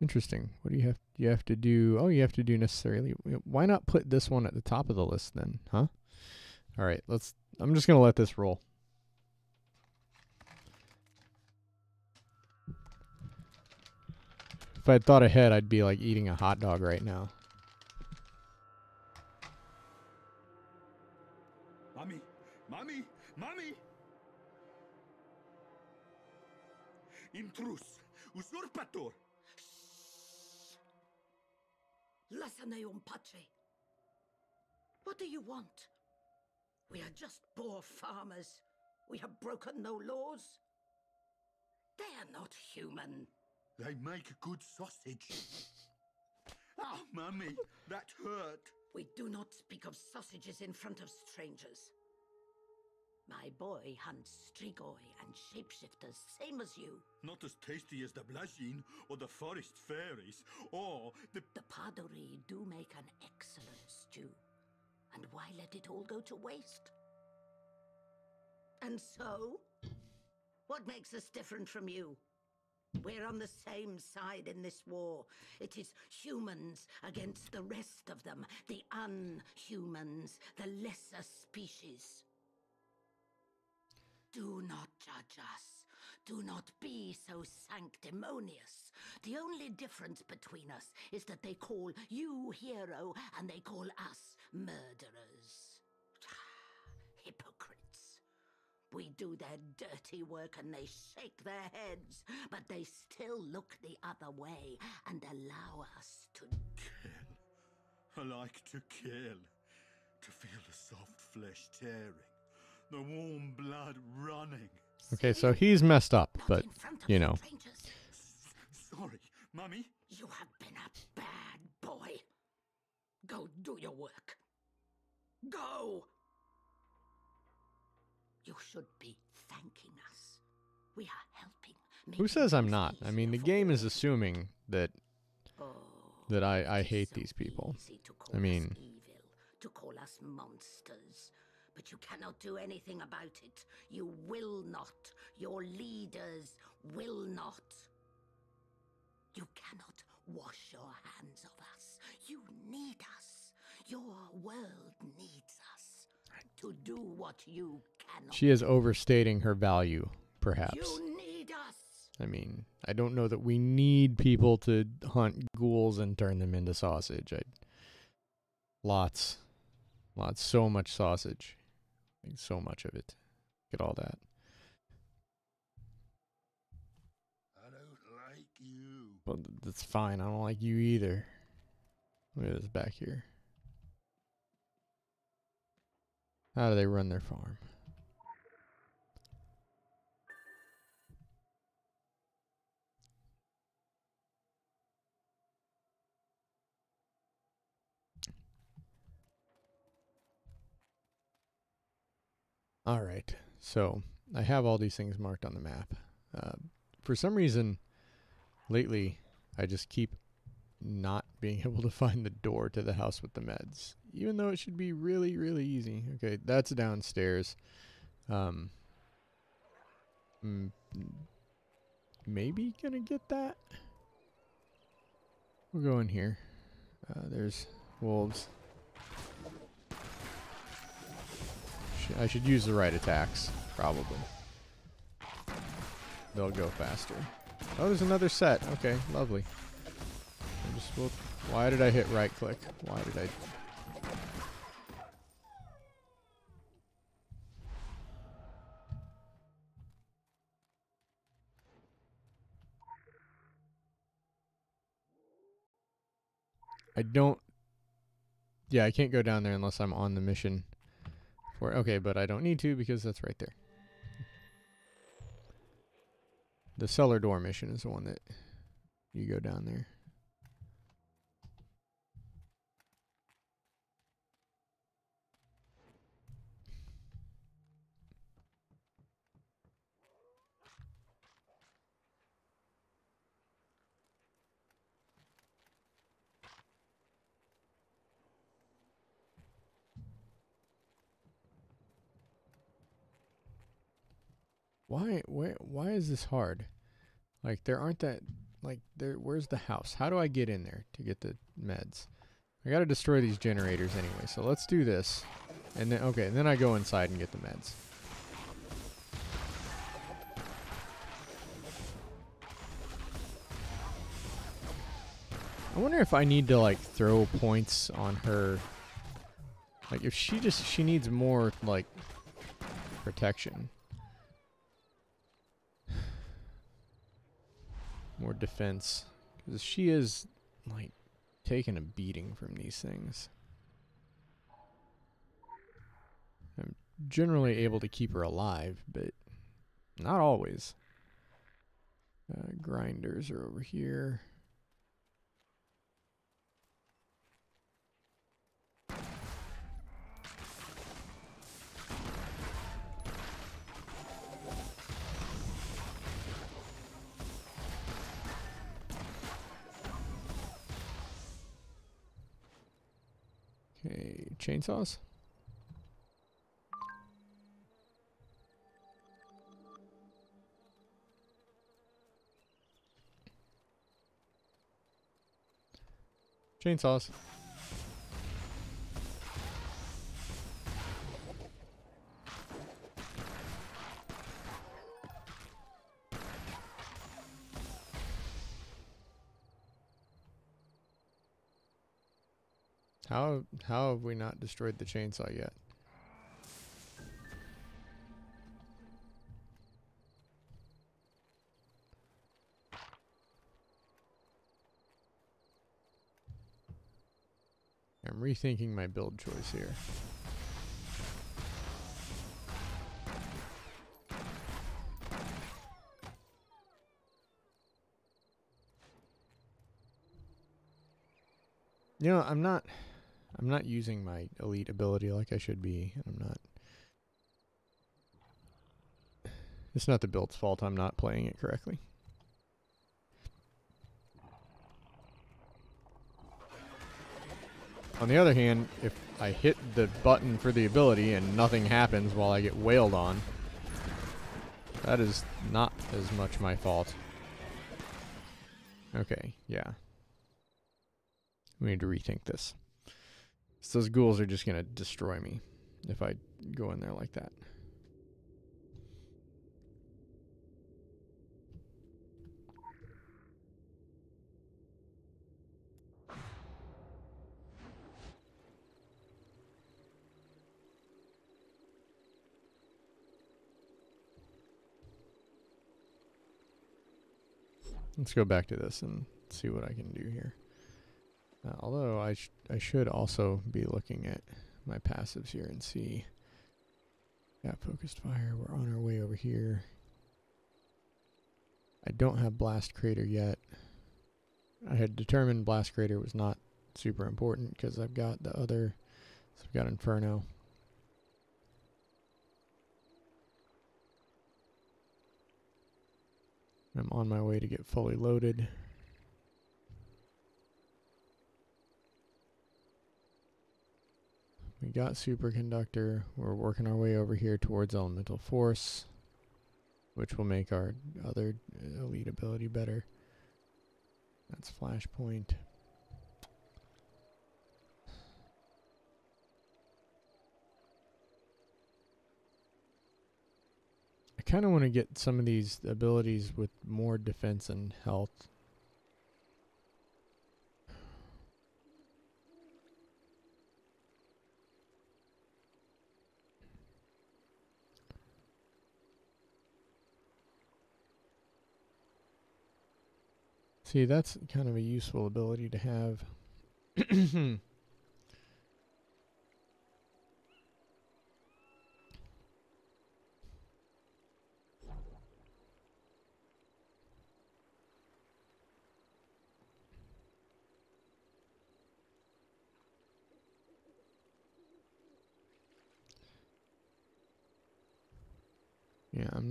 Interesting. What do you have? You have to do. Oh, you have to do necessarily. Why not put this one at the top of the list then, huh? All right, let's. I'm just going to let this roll. If I had thought ahead, I'd be like eating a hot dog right now. Intrus, usurpator! Lasaneum Pace. What do you want? We are just poor farmers. We have broken no laws. They are not human. They make good sausage. Ah, mummy, that hurt. We do not speak of sausages in front of strangers. My boy hunts strigoi and shapeshifters, same as you. Not as tasty as the Blajin or the forest fairies or the. The Paduri do make an excellent stew. And why let it all go to waste? And so? What makes us different from you? We're on the same side in this war. It is humans against the rest of them, the unhumans, the lesser species. Do not judge us. Do not be so sanctimonious. The only difference between us is that they call you hero and they call us murderers. Hypocrites. We do their dirty work and they shake their heads, but they still look the other way and allow us to. Kill. I like to kill. To feel the soft flesh tearing, the warm blood running. Okay, so he's messed up, Not but in front of you know. Sorry, mummy. You have been a bad boy. Go do your work. Go! You should be thanking us. We are helping. Who says I'm not? I mean, the game is assuming that Oh, that I I hate so these people. I mean- evil, to call us monsters. But you cannot do anything about it. You will not. Your leaders will not. You cannot wash your hands of us. You need us. Your world needs us to do what you cannot. She is overstating her value, perhaps. You need us. I mean, I don't know that we need people to hunt ghouls and turn them into sausage. I Lots. Lots. So much sausage. Like so much of it. Look at all that. I don't like you. Well, that's fine. I don't like you either. Look at this back here. How do they run their farm? All right. So I have all these things marked on the map. Uh, for some reason, lately, I just keep not being able to find the door to the house with the meds, even though it should be really, really easy. Okay, that's downstairs. Um, maybe gonna get that. We'll go in here. Uh, there's wolves. Sh- I should use the right attacks, probably. They'll go faster. Oh, there's another set. Okay, lovely. I just. Why did I hit right click? Why did I? I don't. Yeah, I can't go down there unless I'm on the mission. Okay, but I don't need to because that's right there. The cellar door mission is the one that you go down there. Why where why is this hard? Like there aren't that like there where's the house? How do I get in there to get the meds? I got to destroy these generators anyway. So let's do this. And then okay, and then I go inside and get the meds. I wonder if I need to like throw points on her. Like if she just she needs more like protection. More defense. Because she is, like, taking a beating from these things. I'm generally able to keep her alive, but not always. Uh, grinders are over here. Okay, chainsaws. Chainsaws. How how have we not destroyed the chainsaw yet? I'm rethinking my build choice here. You know, I'm not I'm not using my elite ability like I should be. I'm not It's not the build's fault I'm not playing it correctly. On the other hand, if I hit the button for the ability and nothing happens while I get wailed on, that is not as much my fault. Okay, yeah. We need to rethink this. So those ghouls are just going to destroy me if I go in there like that. Let's go back to this and see what I can do here. Uh, although I sh- I should also be looking at my passives here and see. Got focused fire. We're on our way over here. I don't have blast crater yet. I had determined blast crater was not super important because I've got the other. So I've got inferno. I'm on my way to get fully loaded. We got superconductor. We're working our way over here towards elemental force, which will make our other uh, elite ability better. That's flashpoint. I kind of want to get some of these abilities with more defense and health. See, that's kind of a useful ability to have.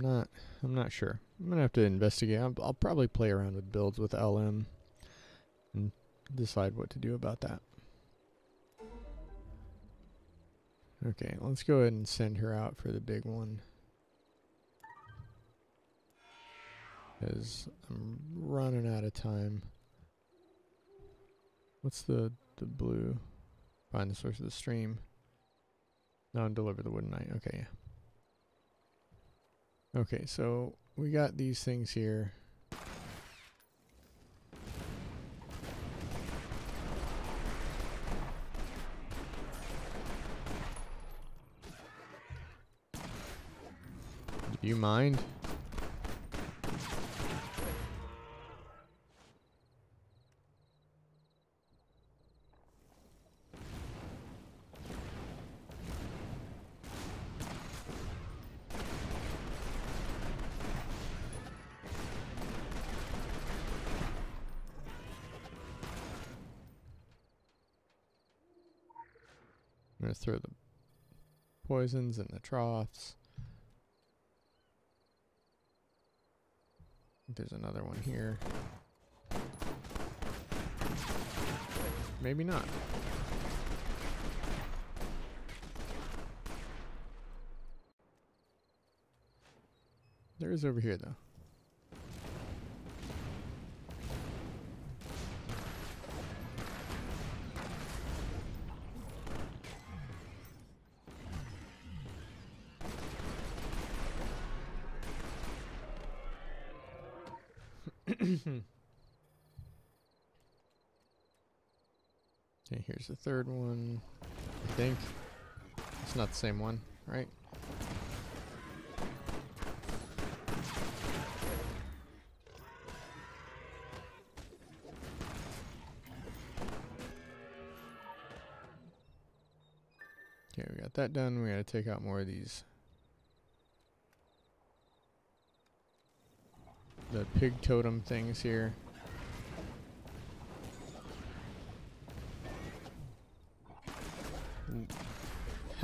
not. I'm not sure. I'm gonna have to investigate. I'll, I'll probably play around with builds with LM and decide what to do about that. Okay, let's go ahead and send her out for the big one. Because I'm running out of time. What's the the blue? Find the source of the stream. No, deliver the wooden knight. Okay, yeah. Okay, so we got these things here. Do you mind? I'm gonna throw the poisons in the troughs. There's another one here. Maybe not. There is over here though. Okay, here's the third one. I think. It's not the same one, right? Okay, we got that done. We gotta take out more of these. The pig totem things here.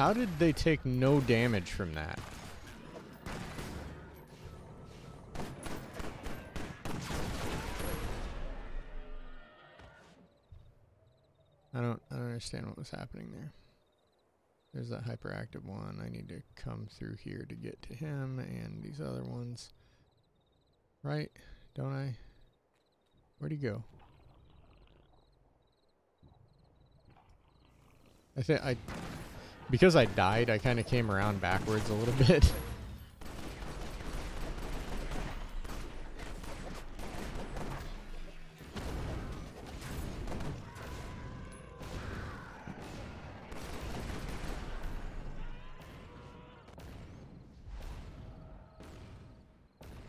How did they take no damage from that? I don't I don't understand what was happening there. There's that hyperactive one. I need to come through here to get to him and these other ones. Right? Don't I? Where'd he go? I think I because I died, I kind of came around backwards a little bit.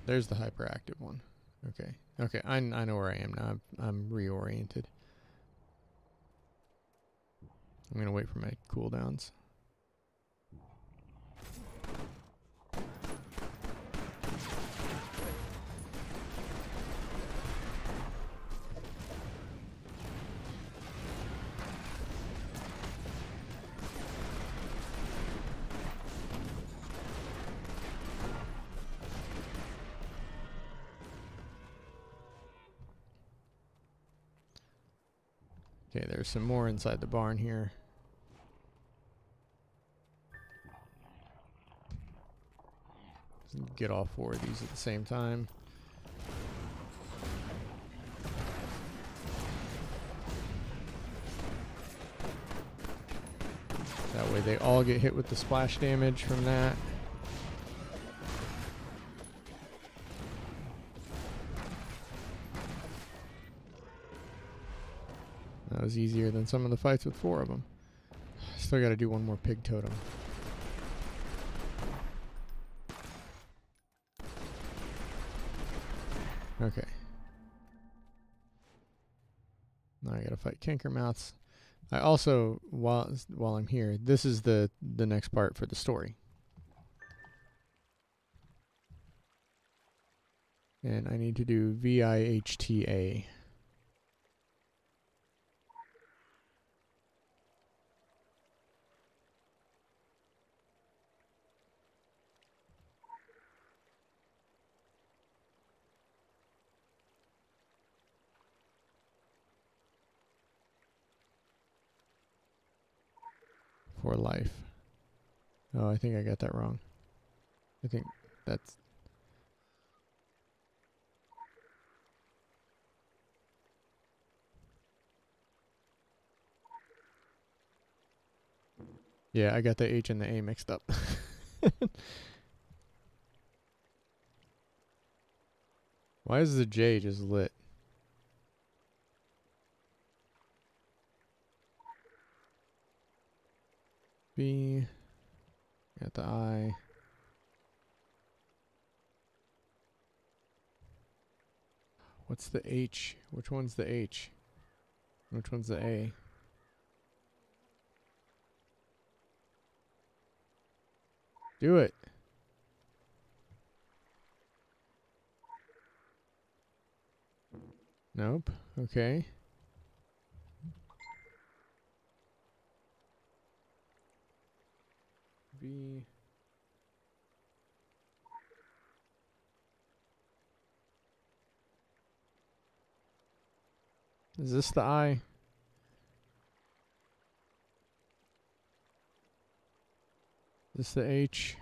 There's the hyperactive one. Okay. Okay. I, I know where I am now. I'm, I'm reoriented. I'm going to wait for my cooldowns. Okay, there's some more inside the barn here. Get all four of these at the same time. That way they all get hit with the splash damage from that. That was easier than some of the fights with four of them. Still got to do one more pig totem. Okay. Now I gotta fight Cankermouths. I also, while while I'm here, this is the the next part for the story. And I need to do VIHTA. For life. Oh, I think I got that wrong. I think that's Yeah, I got the H and the A mixed up. Why is the J just lit? B. Got the I. What's the H? Which one's the H? Which one's the A? Do it. Nope. Okay. B. Is this the I? Is this the H?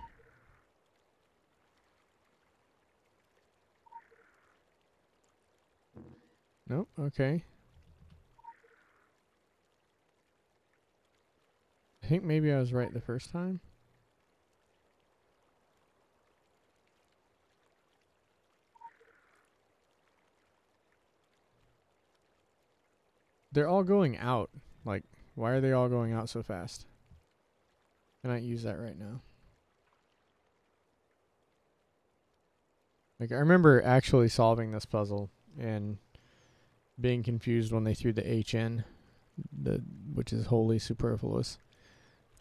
Nope, okay. I think maybe I was right the first time. They're all going out. Like, why are they all going out so fast? Can I use that right now? Like, I remember actually solving this puzzle and being confused when they threw the H in, the which is wholly superfluous.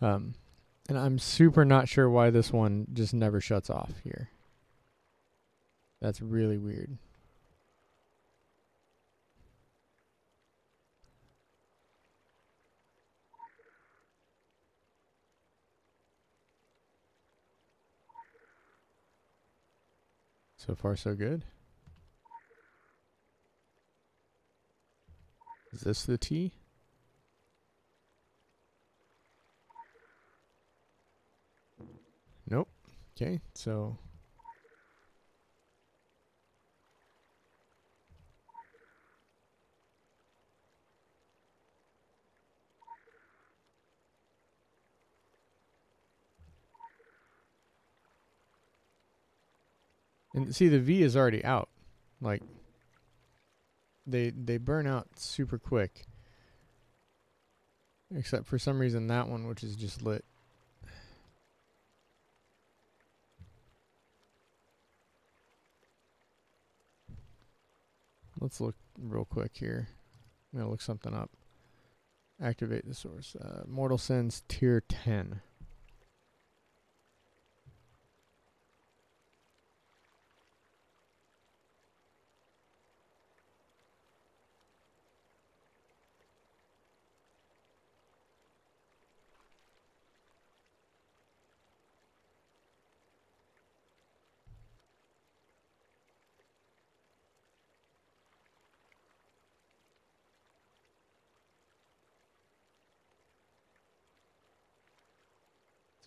Um, and I'm super not sure why this one just never shuts off here. That's really weird. So far, so good. Is this the T? Nope. Okay, so And see the V is already out. Like they they burn out super quick. Except for some reason that one which is just lit. let's look real quick here. I'm gonna look something up. Activate the source. Uh, Mortal Sins tier 10.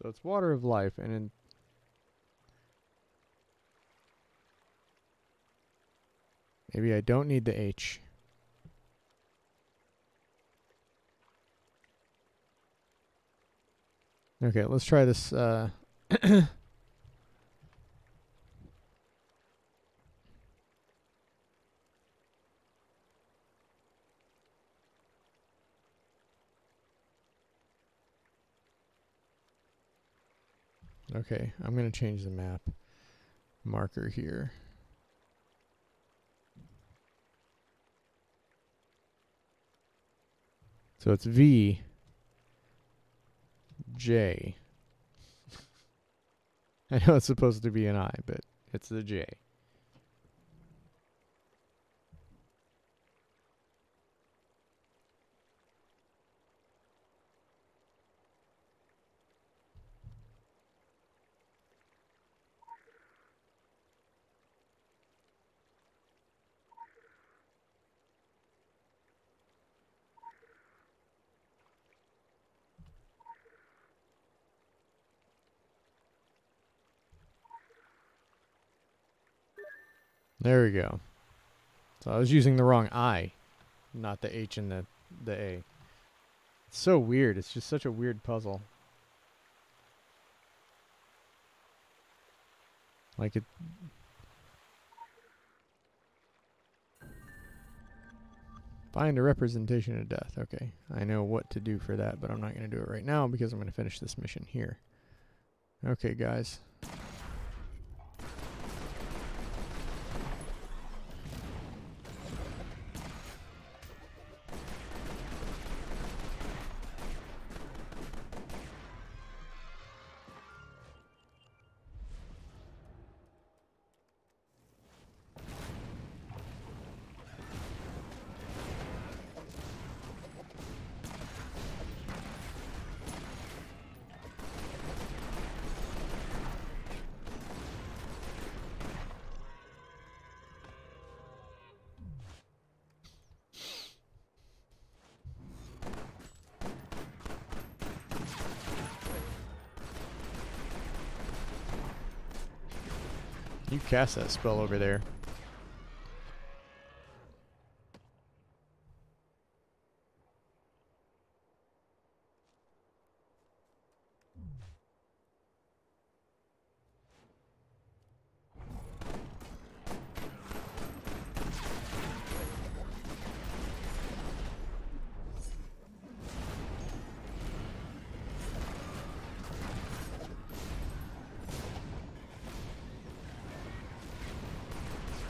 So it's water of life, and in maybe I don't need the H. Okay, let's try this. Uh Okay, I'm going to change the map marker here. So it's V J. I know it's supposed to be an I, but it's the J. There we go. So I was using the wrong I, not the H and the the A. It's so weird. It's just such a weird puzzle. Like it Find a representation of death. Okay. I know what to do for that, but I'm not going to do it right now because I'm going to finish this mission here. Okay, guys. Cast that spell over there.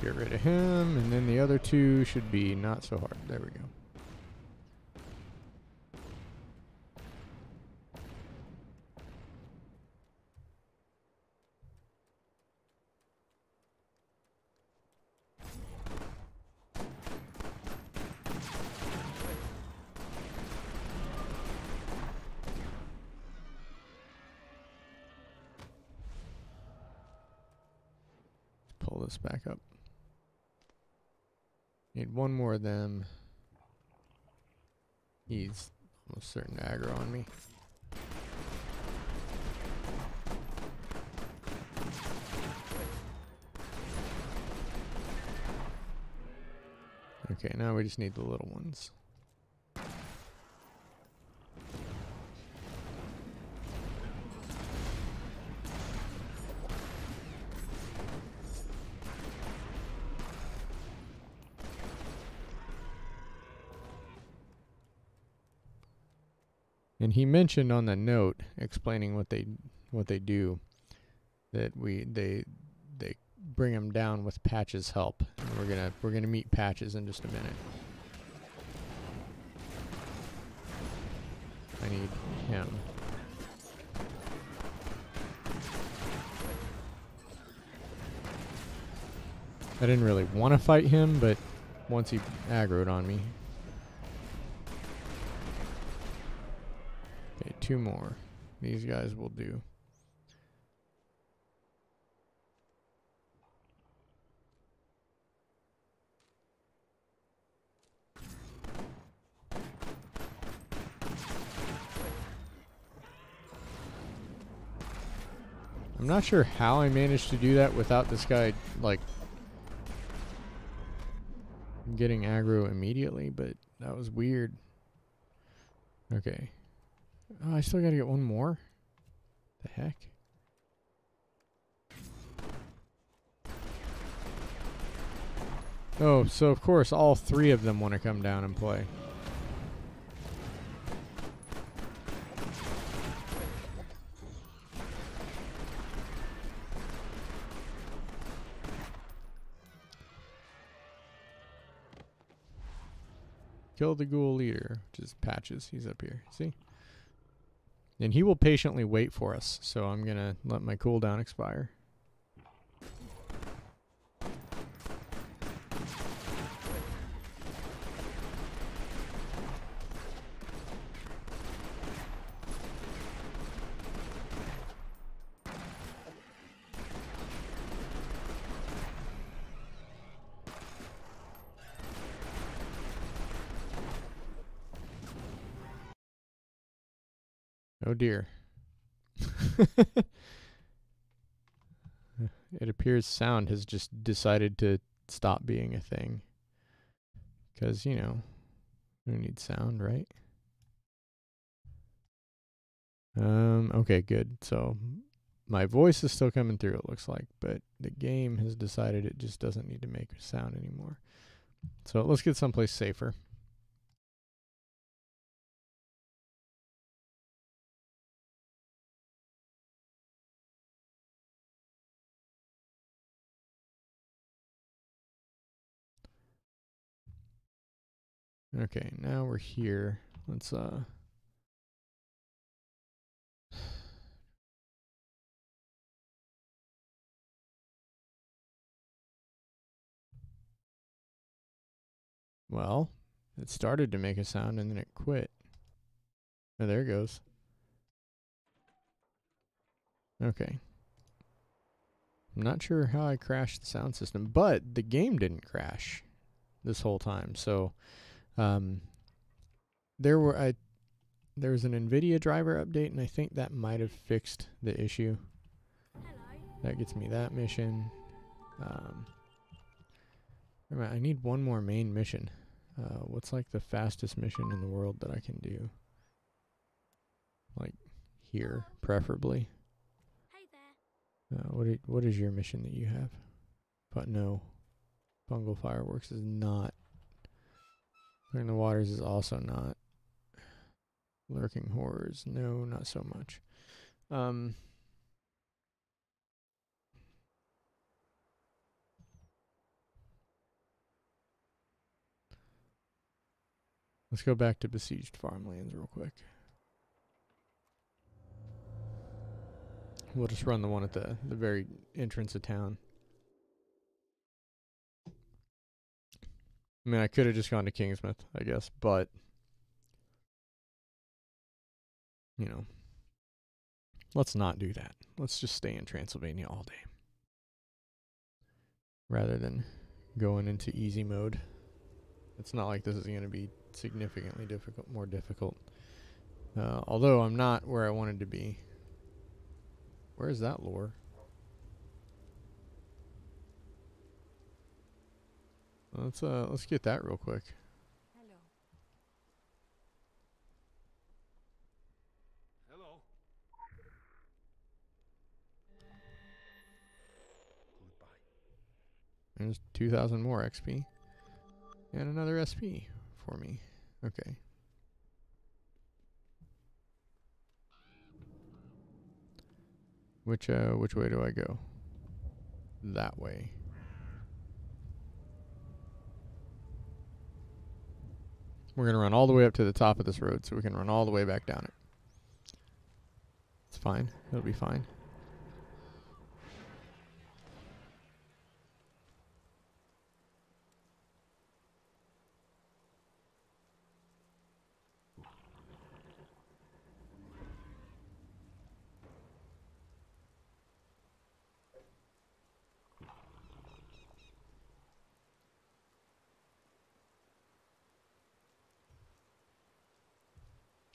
Get rid of him, and then the other two should be not so hard. There we go. Pull this back up. Need one more of them. He's almost certain to aggro on me. Okay, now we just need the little ones. And he mentioned on the note explaining what they what they do that we they they bring him down with Patch's help. And we're gonna we're gonna meet Patches in just a minute. Need him. I didn't really want to fight him, but once he aggroed on me. Okay, two more. These guys will do. I'm not sure how I managed to do that without this guy, like, getting aggro immediately, but that was weird. Okay. Oh, I still gotta get one more? The heck? Oh, so of course all three of them want to come down and play. Kill the ghoul leader, which is Patches. He's up here. See? And he will patiently wait for us, so I'm going to let my cooldown expire. Oh dear. it appears sound has just decided to stop being a thing. Because, you know, we need sound, right? Um, okay, good. So my voice is still coming through, it looks like, but the game has decided it just doesn't need to make a sound anymore. So let's get someplace safer. Okay, now we're here. Let's uh Well, it started to make a sound and then it quit. Oh, there it goes. Okay. I'm not sure how I crashed the sound system, but the game didn't crash this whole time. So um, there were I there was an NVIDIA driver update, and I think that might have fixed the issue. That gets me that mission. Um, I need one more main mission. Uh, what's like the fastest mission in the world that I can do? Like here, preferably. Hey there. Uh, what i- what is your mission that you have? But no, fungal fireworks is not. Clearing the waters is also not. Lurking horrors, no, not so much. Um. Let's go back to besieged farmlands real quick. We'll just run the one at the the very entrance of town. I mean, I could have just gone to Kingsmouth, I guess, but you know, let's not do that. Let's just stay in Transylvania all day, rather than going into easy mode. It's not like this is going to be significantly difficult, more difficult. Uh, although I'm not where I wanted to be. Where is that lore? Let's uh let's get that real quick. Hello. Hello. Goodbye. There's 2,000 more XP. And another SP for me. Okay. Which uh which way do I go? that way. We're going to run all the way up to the top of this road so we can run all the way back down it. It's fine. It'll be fine.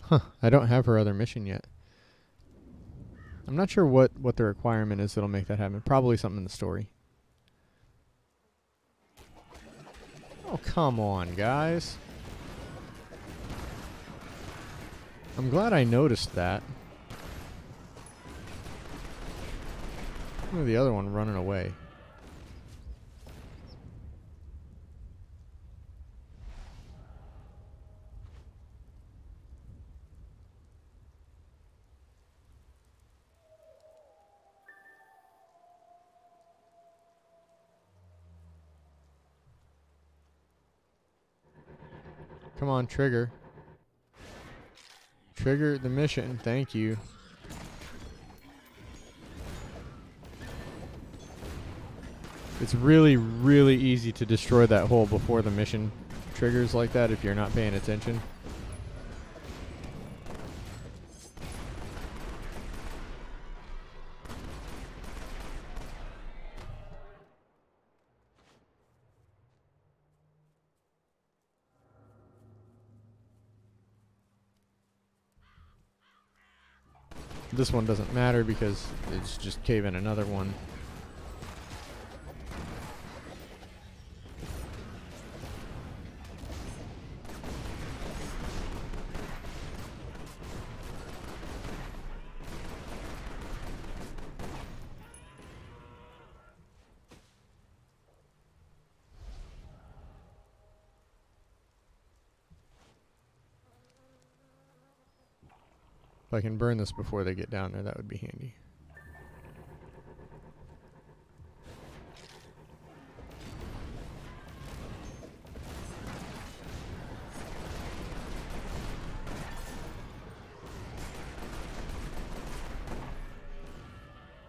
Huh, I don't have her other mission yet. I'm not sure what, what the requirement is that'll make that happen. Probably something in the story. Oh, come on, guys. I'm glad I noticed that. Look at the other one running away. Come on, trigger. Trigger the mission. Thank you. It's really, really easy to destroy that hole before the mission triggers like that if you're not paying attention. This one doesn't matter because it's just cave in another one. I can burn this before they get down there, that would be handy.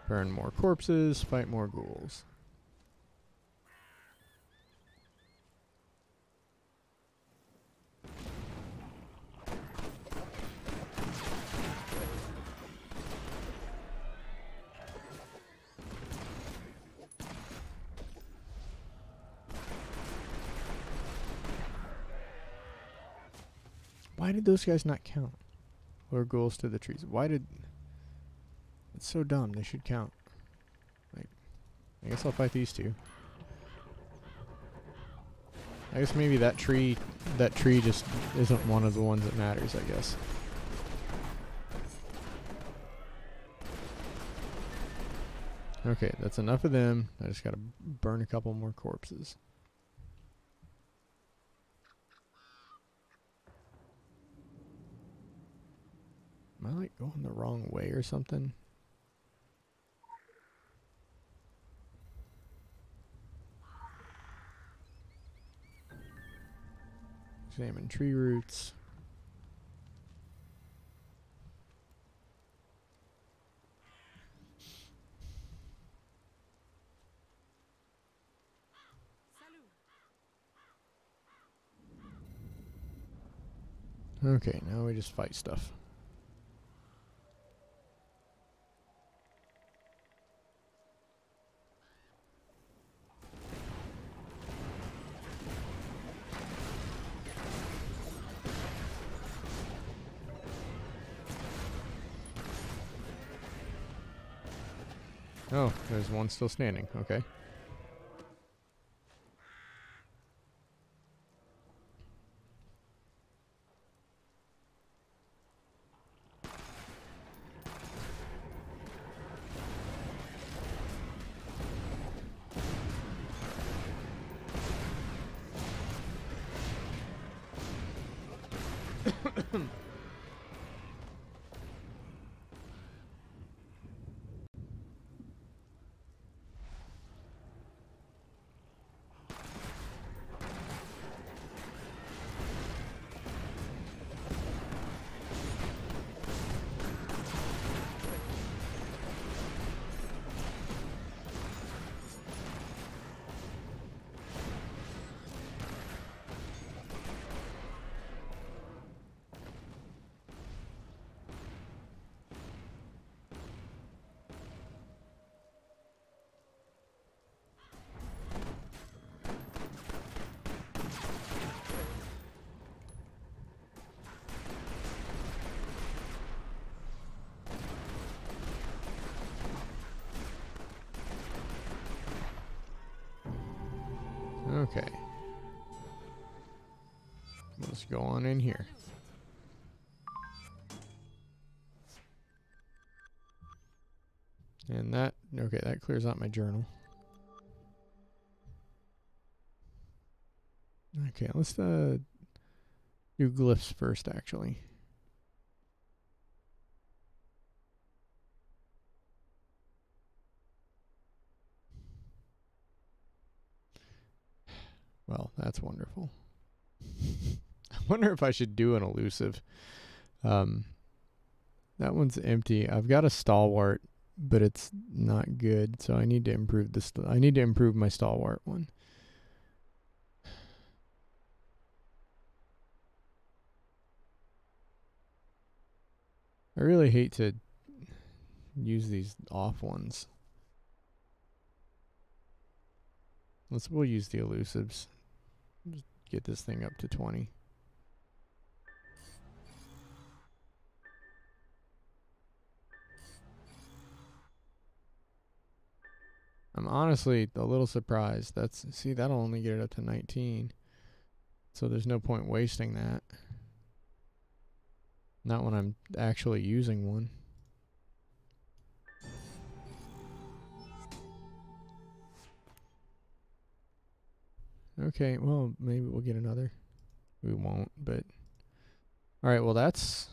Burn more corpses, fight more ghouls. Those guys not count? Or ghouls to the trees. Why did... It's so dumb. They should count. Like, I guess I'll fight these two. I guess maybe that tree, that tree just isn't one of the ones that matters, I guess. Okay, that's enough of them. I just gotta burn a couple more corpses. Am I like going the wrong way or something? Examine tree roots. Okay, now we just fight stuff. There's one still standing. Okay. Okay. Let's go on in here. And that, okay, that clears out my journal. Okay, let's uh, do glyphs first, actually. Well, wonderful. I wonder if I should do an elusive. Um, that one's empty. I've got a stalwart, but it's not good, so I need to improve this. I need to improve my stalwart one. I really hate to use these off ones. Let's we'll use the elusives. Get this thing up to 20. I'm honestly a little surprised. That's see that'll only get it up to 19. So there's no point wasting that. Not when I'm actually using one. Okay, well, maybe we'll get another. We won't, but... Alright, well, that's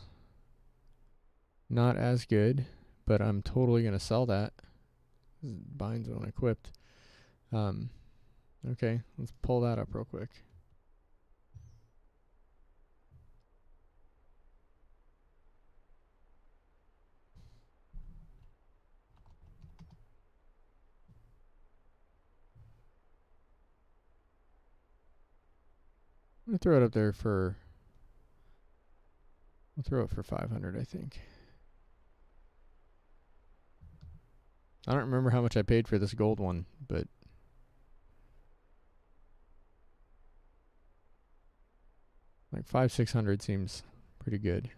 not as good, but I'm totally going to sell that. Binds when equipped. Um, okay, let's pull that up real quick. I'm gonna throw it up there for. We'll throw it for 500, I think. I don't remember how much I paid for this gold one, but like five, six hundred seems pretty good.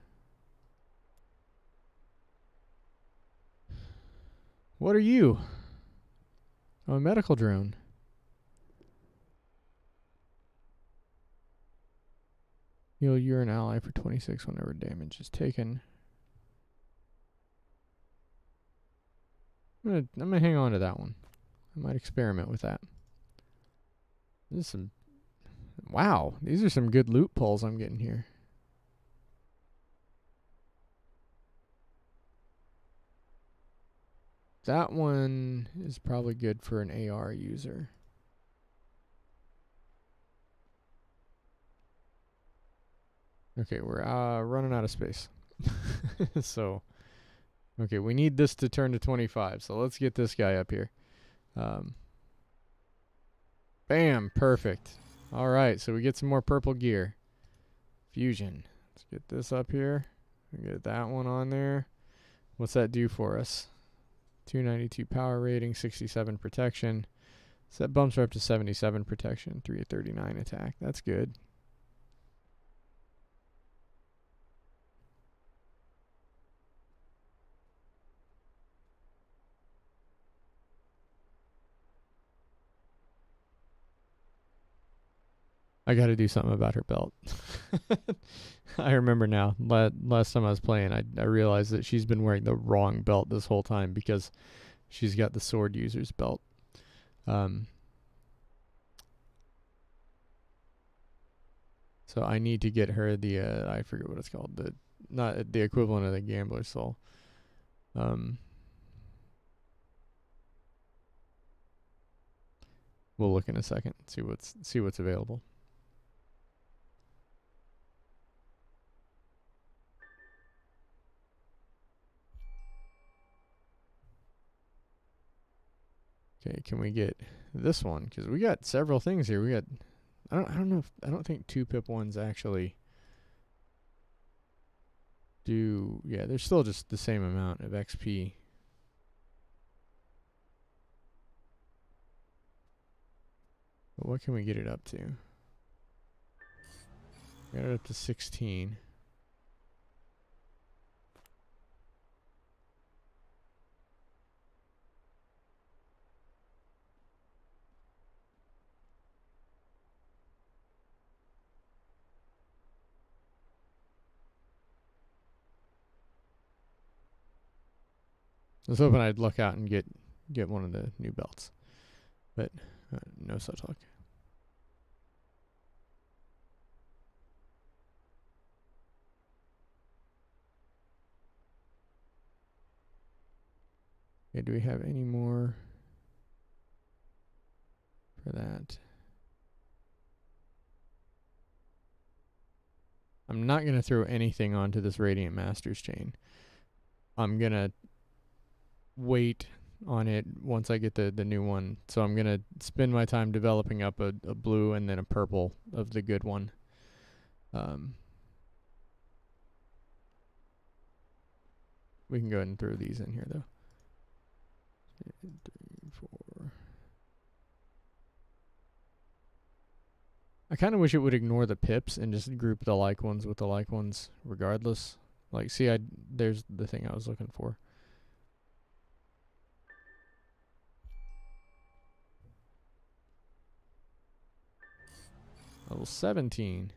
What are you? Oh, a medical drone. Heal you're an ally for 26 whenever damage is taken. I'm gonna, I'm gonna hang on to that one. I might experiment with that. This is some. Wow, these are some good loot pulls I'm getting here. That one is probably good for an AR user. Okay, we're uh, running out of space. so, okay, we need this to turn to 25. So let's get this guy up here. Um, bam, perfect. All right, so we get some more purple gear. Fusion. Let's get this up here. Get that one on there. What's that do for us? 292 power rating, 67 protection. So that bumps her up to 77 protection, 339 attack. That's good. I got to do something about her belt. I remember now. last time I was playing, I I realized that she's been wearing the wrong belt this whole time because she's got the sword user's belt. Um. So I need to get her the uh, I forget what it's called the not the equivalent of the gambler soul. Um. We'll look in a second. See what's see what's available. Okay, can we get this one? Because we got several things here. We got, I don't, I don't know if, I don't think two pip ones actually do, yeah, they're still just the same amount of XP. But what can we get it up to? Got it up to 16. I was hoping I'd luck out and get get one of the new belts, but uh, no such luck. Okay, do we have any more for that? I'm not going to throw anything onto this Radiant Masters chain. I'm going to wait on it once I get the, the new one. So I'm going to spend my time developing up a, a blue and then a purple of the good one. Um, we can go ahead and throw these in here, though. I kind of wish it would ignore the pips and just group the like ones with the like ones regardless. Like, see, I there's the thing I was looking for. Level 17.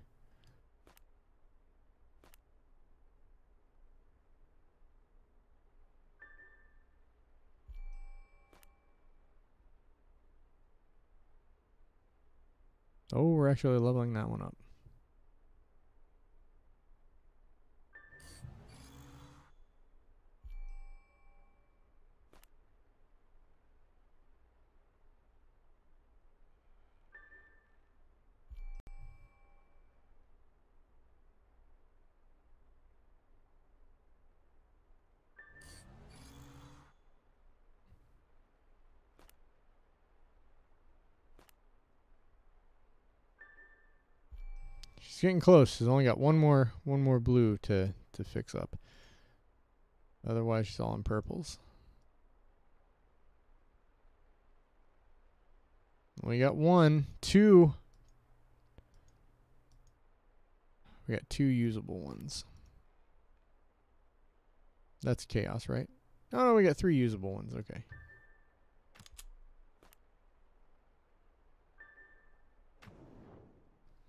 Oh, we're actually leveling that one up. She's getting close. She's only got one more one more blue to to fix up. Otherwise, she's all in purples. We got one, two. We got two usable ones. That's chaos, right? Oh no, we got three usable ones. Okay.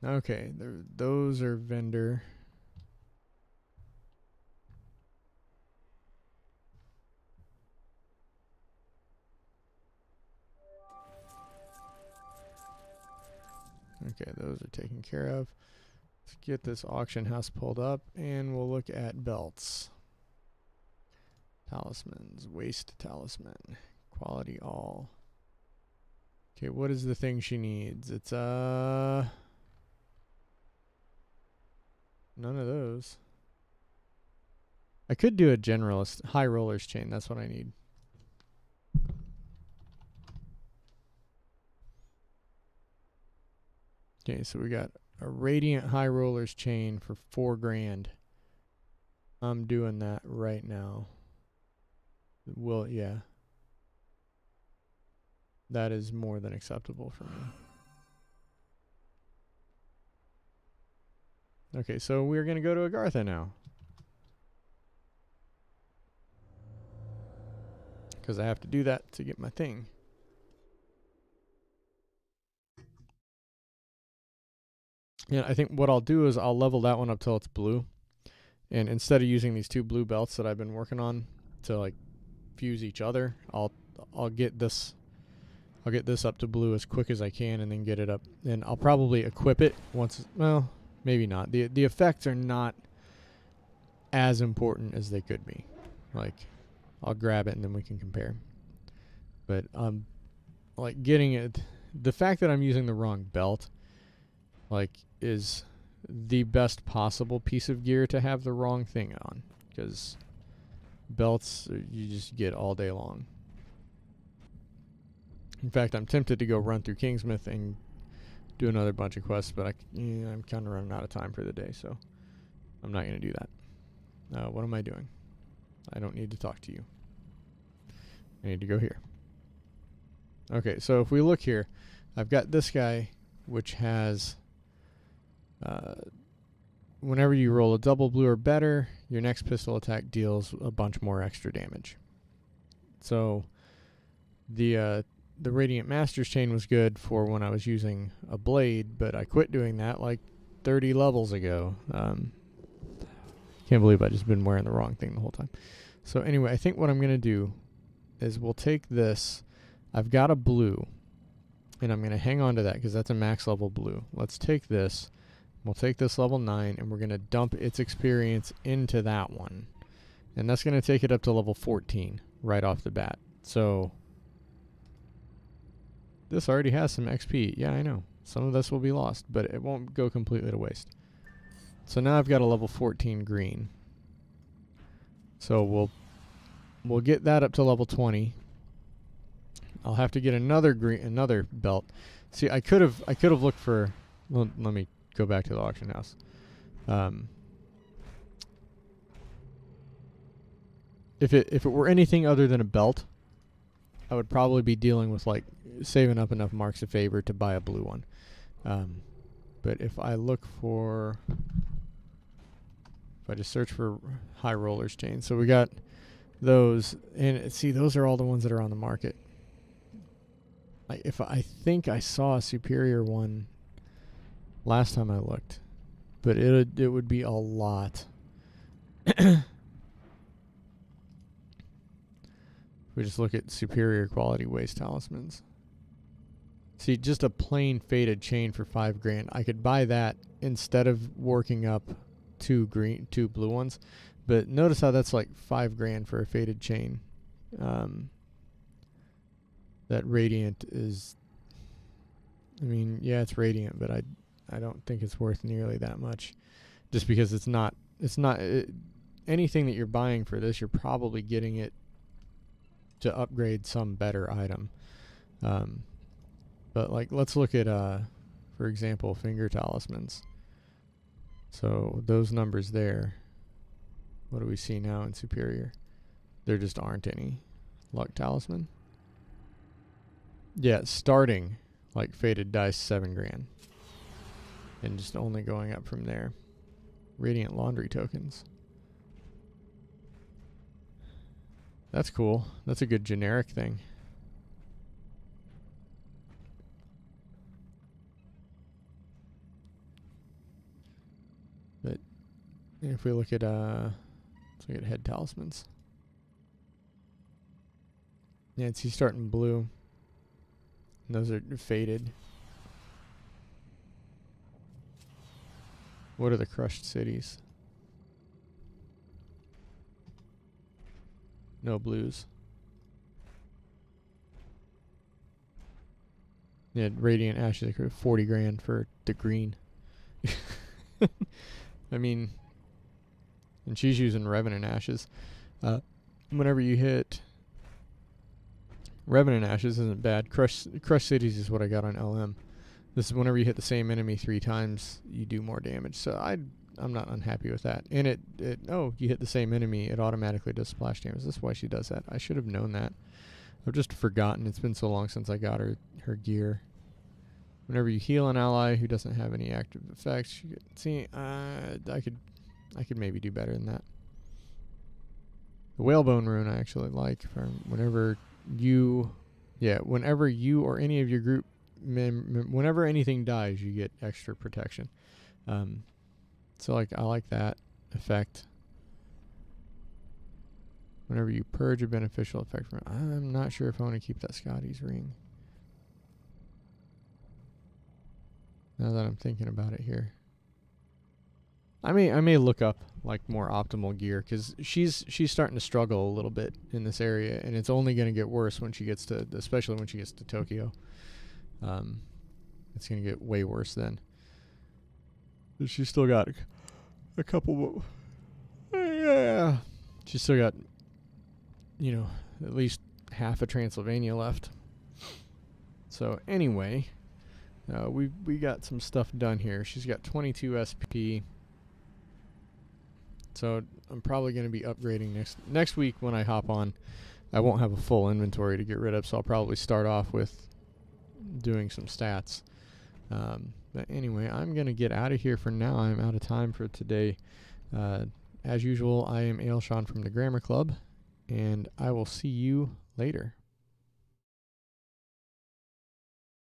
Okay, those are vendor. Okay, those are taken care of. Let's get this auction house pulled up and we'll look at belts. Talismans, waist talisman, quality all. Okay, what is the thing she needs? It's uh None of those. I could do a generalist high rollers chain. That's what I need. Okay, so we got a radiant high rollers chain for four grand. I'm doing that right now. Well, yeah. That is more than acceptable for me. Okay, so we're going to go to Agartha now. Because I have to do that to get my thing. Yeah, I think what I'll do is I'll level that one up till it's blue. And instead of using these two blue belts that I've been working on to like fuse each other, I'll I'll get this I'll get this up to blue as quick as I can and then get it up. And I'll probably equip it once well, maybe not. The the effects are not as important as they could be. Like I'll grab it and then we can compare. But um like getting it the fact that I'm using the wrong belt like is the best possible piece of gear to have the wrong thing on because belts uh, you just get all day long. In fact, I'm tempted to go run through Kingsmouth and do another bunch of quests, but I, yeah, I'm kind of running out of time for the day, so I'm not going to do that. Uh, what am I doing? I don't need to talk to you. I need to go here. Okay, so if we look here, I've got this guy, which has uh, whenever you roll a double blue or better, your next pistol attack deals a bunch more extra damage. So the uh, the Radiant Masters chain was good for when I was using a blade, but I quit doing that like 30 levels ago. Um, can't believe I just been wearing the wrong thing the whole time. So anyway, I think what I'm gonna do is we'll take this. I've got a blue, and I'm going to hang on to that because that's a max level blue. Let's take this. We'll take this level 9, and we're going to dump its experience into that one. And that's going to take it up to level 14 right off the bat. So this already has some XP. Yeah, I know. Some of this will be lost, but it won't go completely to waste. So now I've got a level 14 green. So we'll we'll get that up to level 20. I'll have to get another green another belt. See, I could have I could have looked for well, let me go back to the auction house. Um, if it if it were anything other than a belt, I would probably be dealing with like saving up enough marks of favor to buy a blue one. Um, but if I look for if I just search for high rollers chain, so we got those, and see those are all the ones that are on the market. I, if I think I saw a superior one last time I looked, but it it would be a lot. we just look at superior quality waist talismans. See, just a plain faded chain for five grand. I could buy that instead of working up two green, two blue ones. But notice how that's like five grand for a faded chain. Um, that radiant is. I mean, yeah, it's radiant, but I, I don't think it's worth nearly that much, just because it's not. It's not it, anything that you're buying for this. You're probably getting it to upgrade some better item. Um, but like, let's look at, uh, for example, finger talismans. So those numbers there, what do we see now in Superior? There just aren't any. Luck talisman. Yeah, starting like faded dice seven grand, and just only going up from there. Radiant laundry tokens. That's cool. That's a good generic thing. But if we look at uh let's look at head talismans. Yeah, it's he's starting blue. And those are faded. What are the crushed cities? No blues. Yeah, Radiant Ashes, 40 grand for the green. I mean, and she's using Revenant Ashes. Uh, whenever you hit Revenant Ashes isn't bad. Crush Crush Cities is what I got on LM. This is whenever you hit the same enemy three times, you do more damage. So I I'm not unhappy with that. And it, it oh, you hit the same enemy, it automatically does splash damage. That's why she does that. I should have known that. I've just forgotten. It's been so long since I got her her gear. Whenever you heal an ally who doesn't have any active effects, you get, see, uh, I could, I could maybe do better than that. The whalebone rune I actually like. From whenever you, yeah, whenever you or any of your group, whenever anything dies, you get extra protection. Um, so like I like that effect. Whenever you purge a beneficial effect from, I'm not sure if I want to keep that Scotty's ring. Now that I'm thinking about it here. I may I may look up like more optimal gear because she's she's starting to struggle a little bit in this area, and it's only going to get worse when she gets to, especially when she gets to Tokyo. Um, it's going to get way worse then. She's still got a couple. Yeah, she's still got, you know, at least half of Transylvania left. So anyway, uh, we we got some stuff done here. She's got 22 SP. So I'm probably going to be upgrading next next week when I hop on. I won't have a full inventory to get rid of, so I'll probably start off with doing some stats. Um, but anyway, I'm going to get out of here for now. I'm out of time for today. Uh, as usual, I am Ailsean from the Grammar Club, and I will see you later.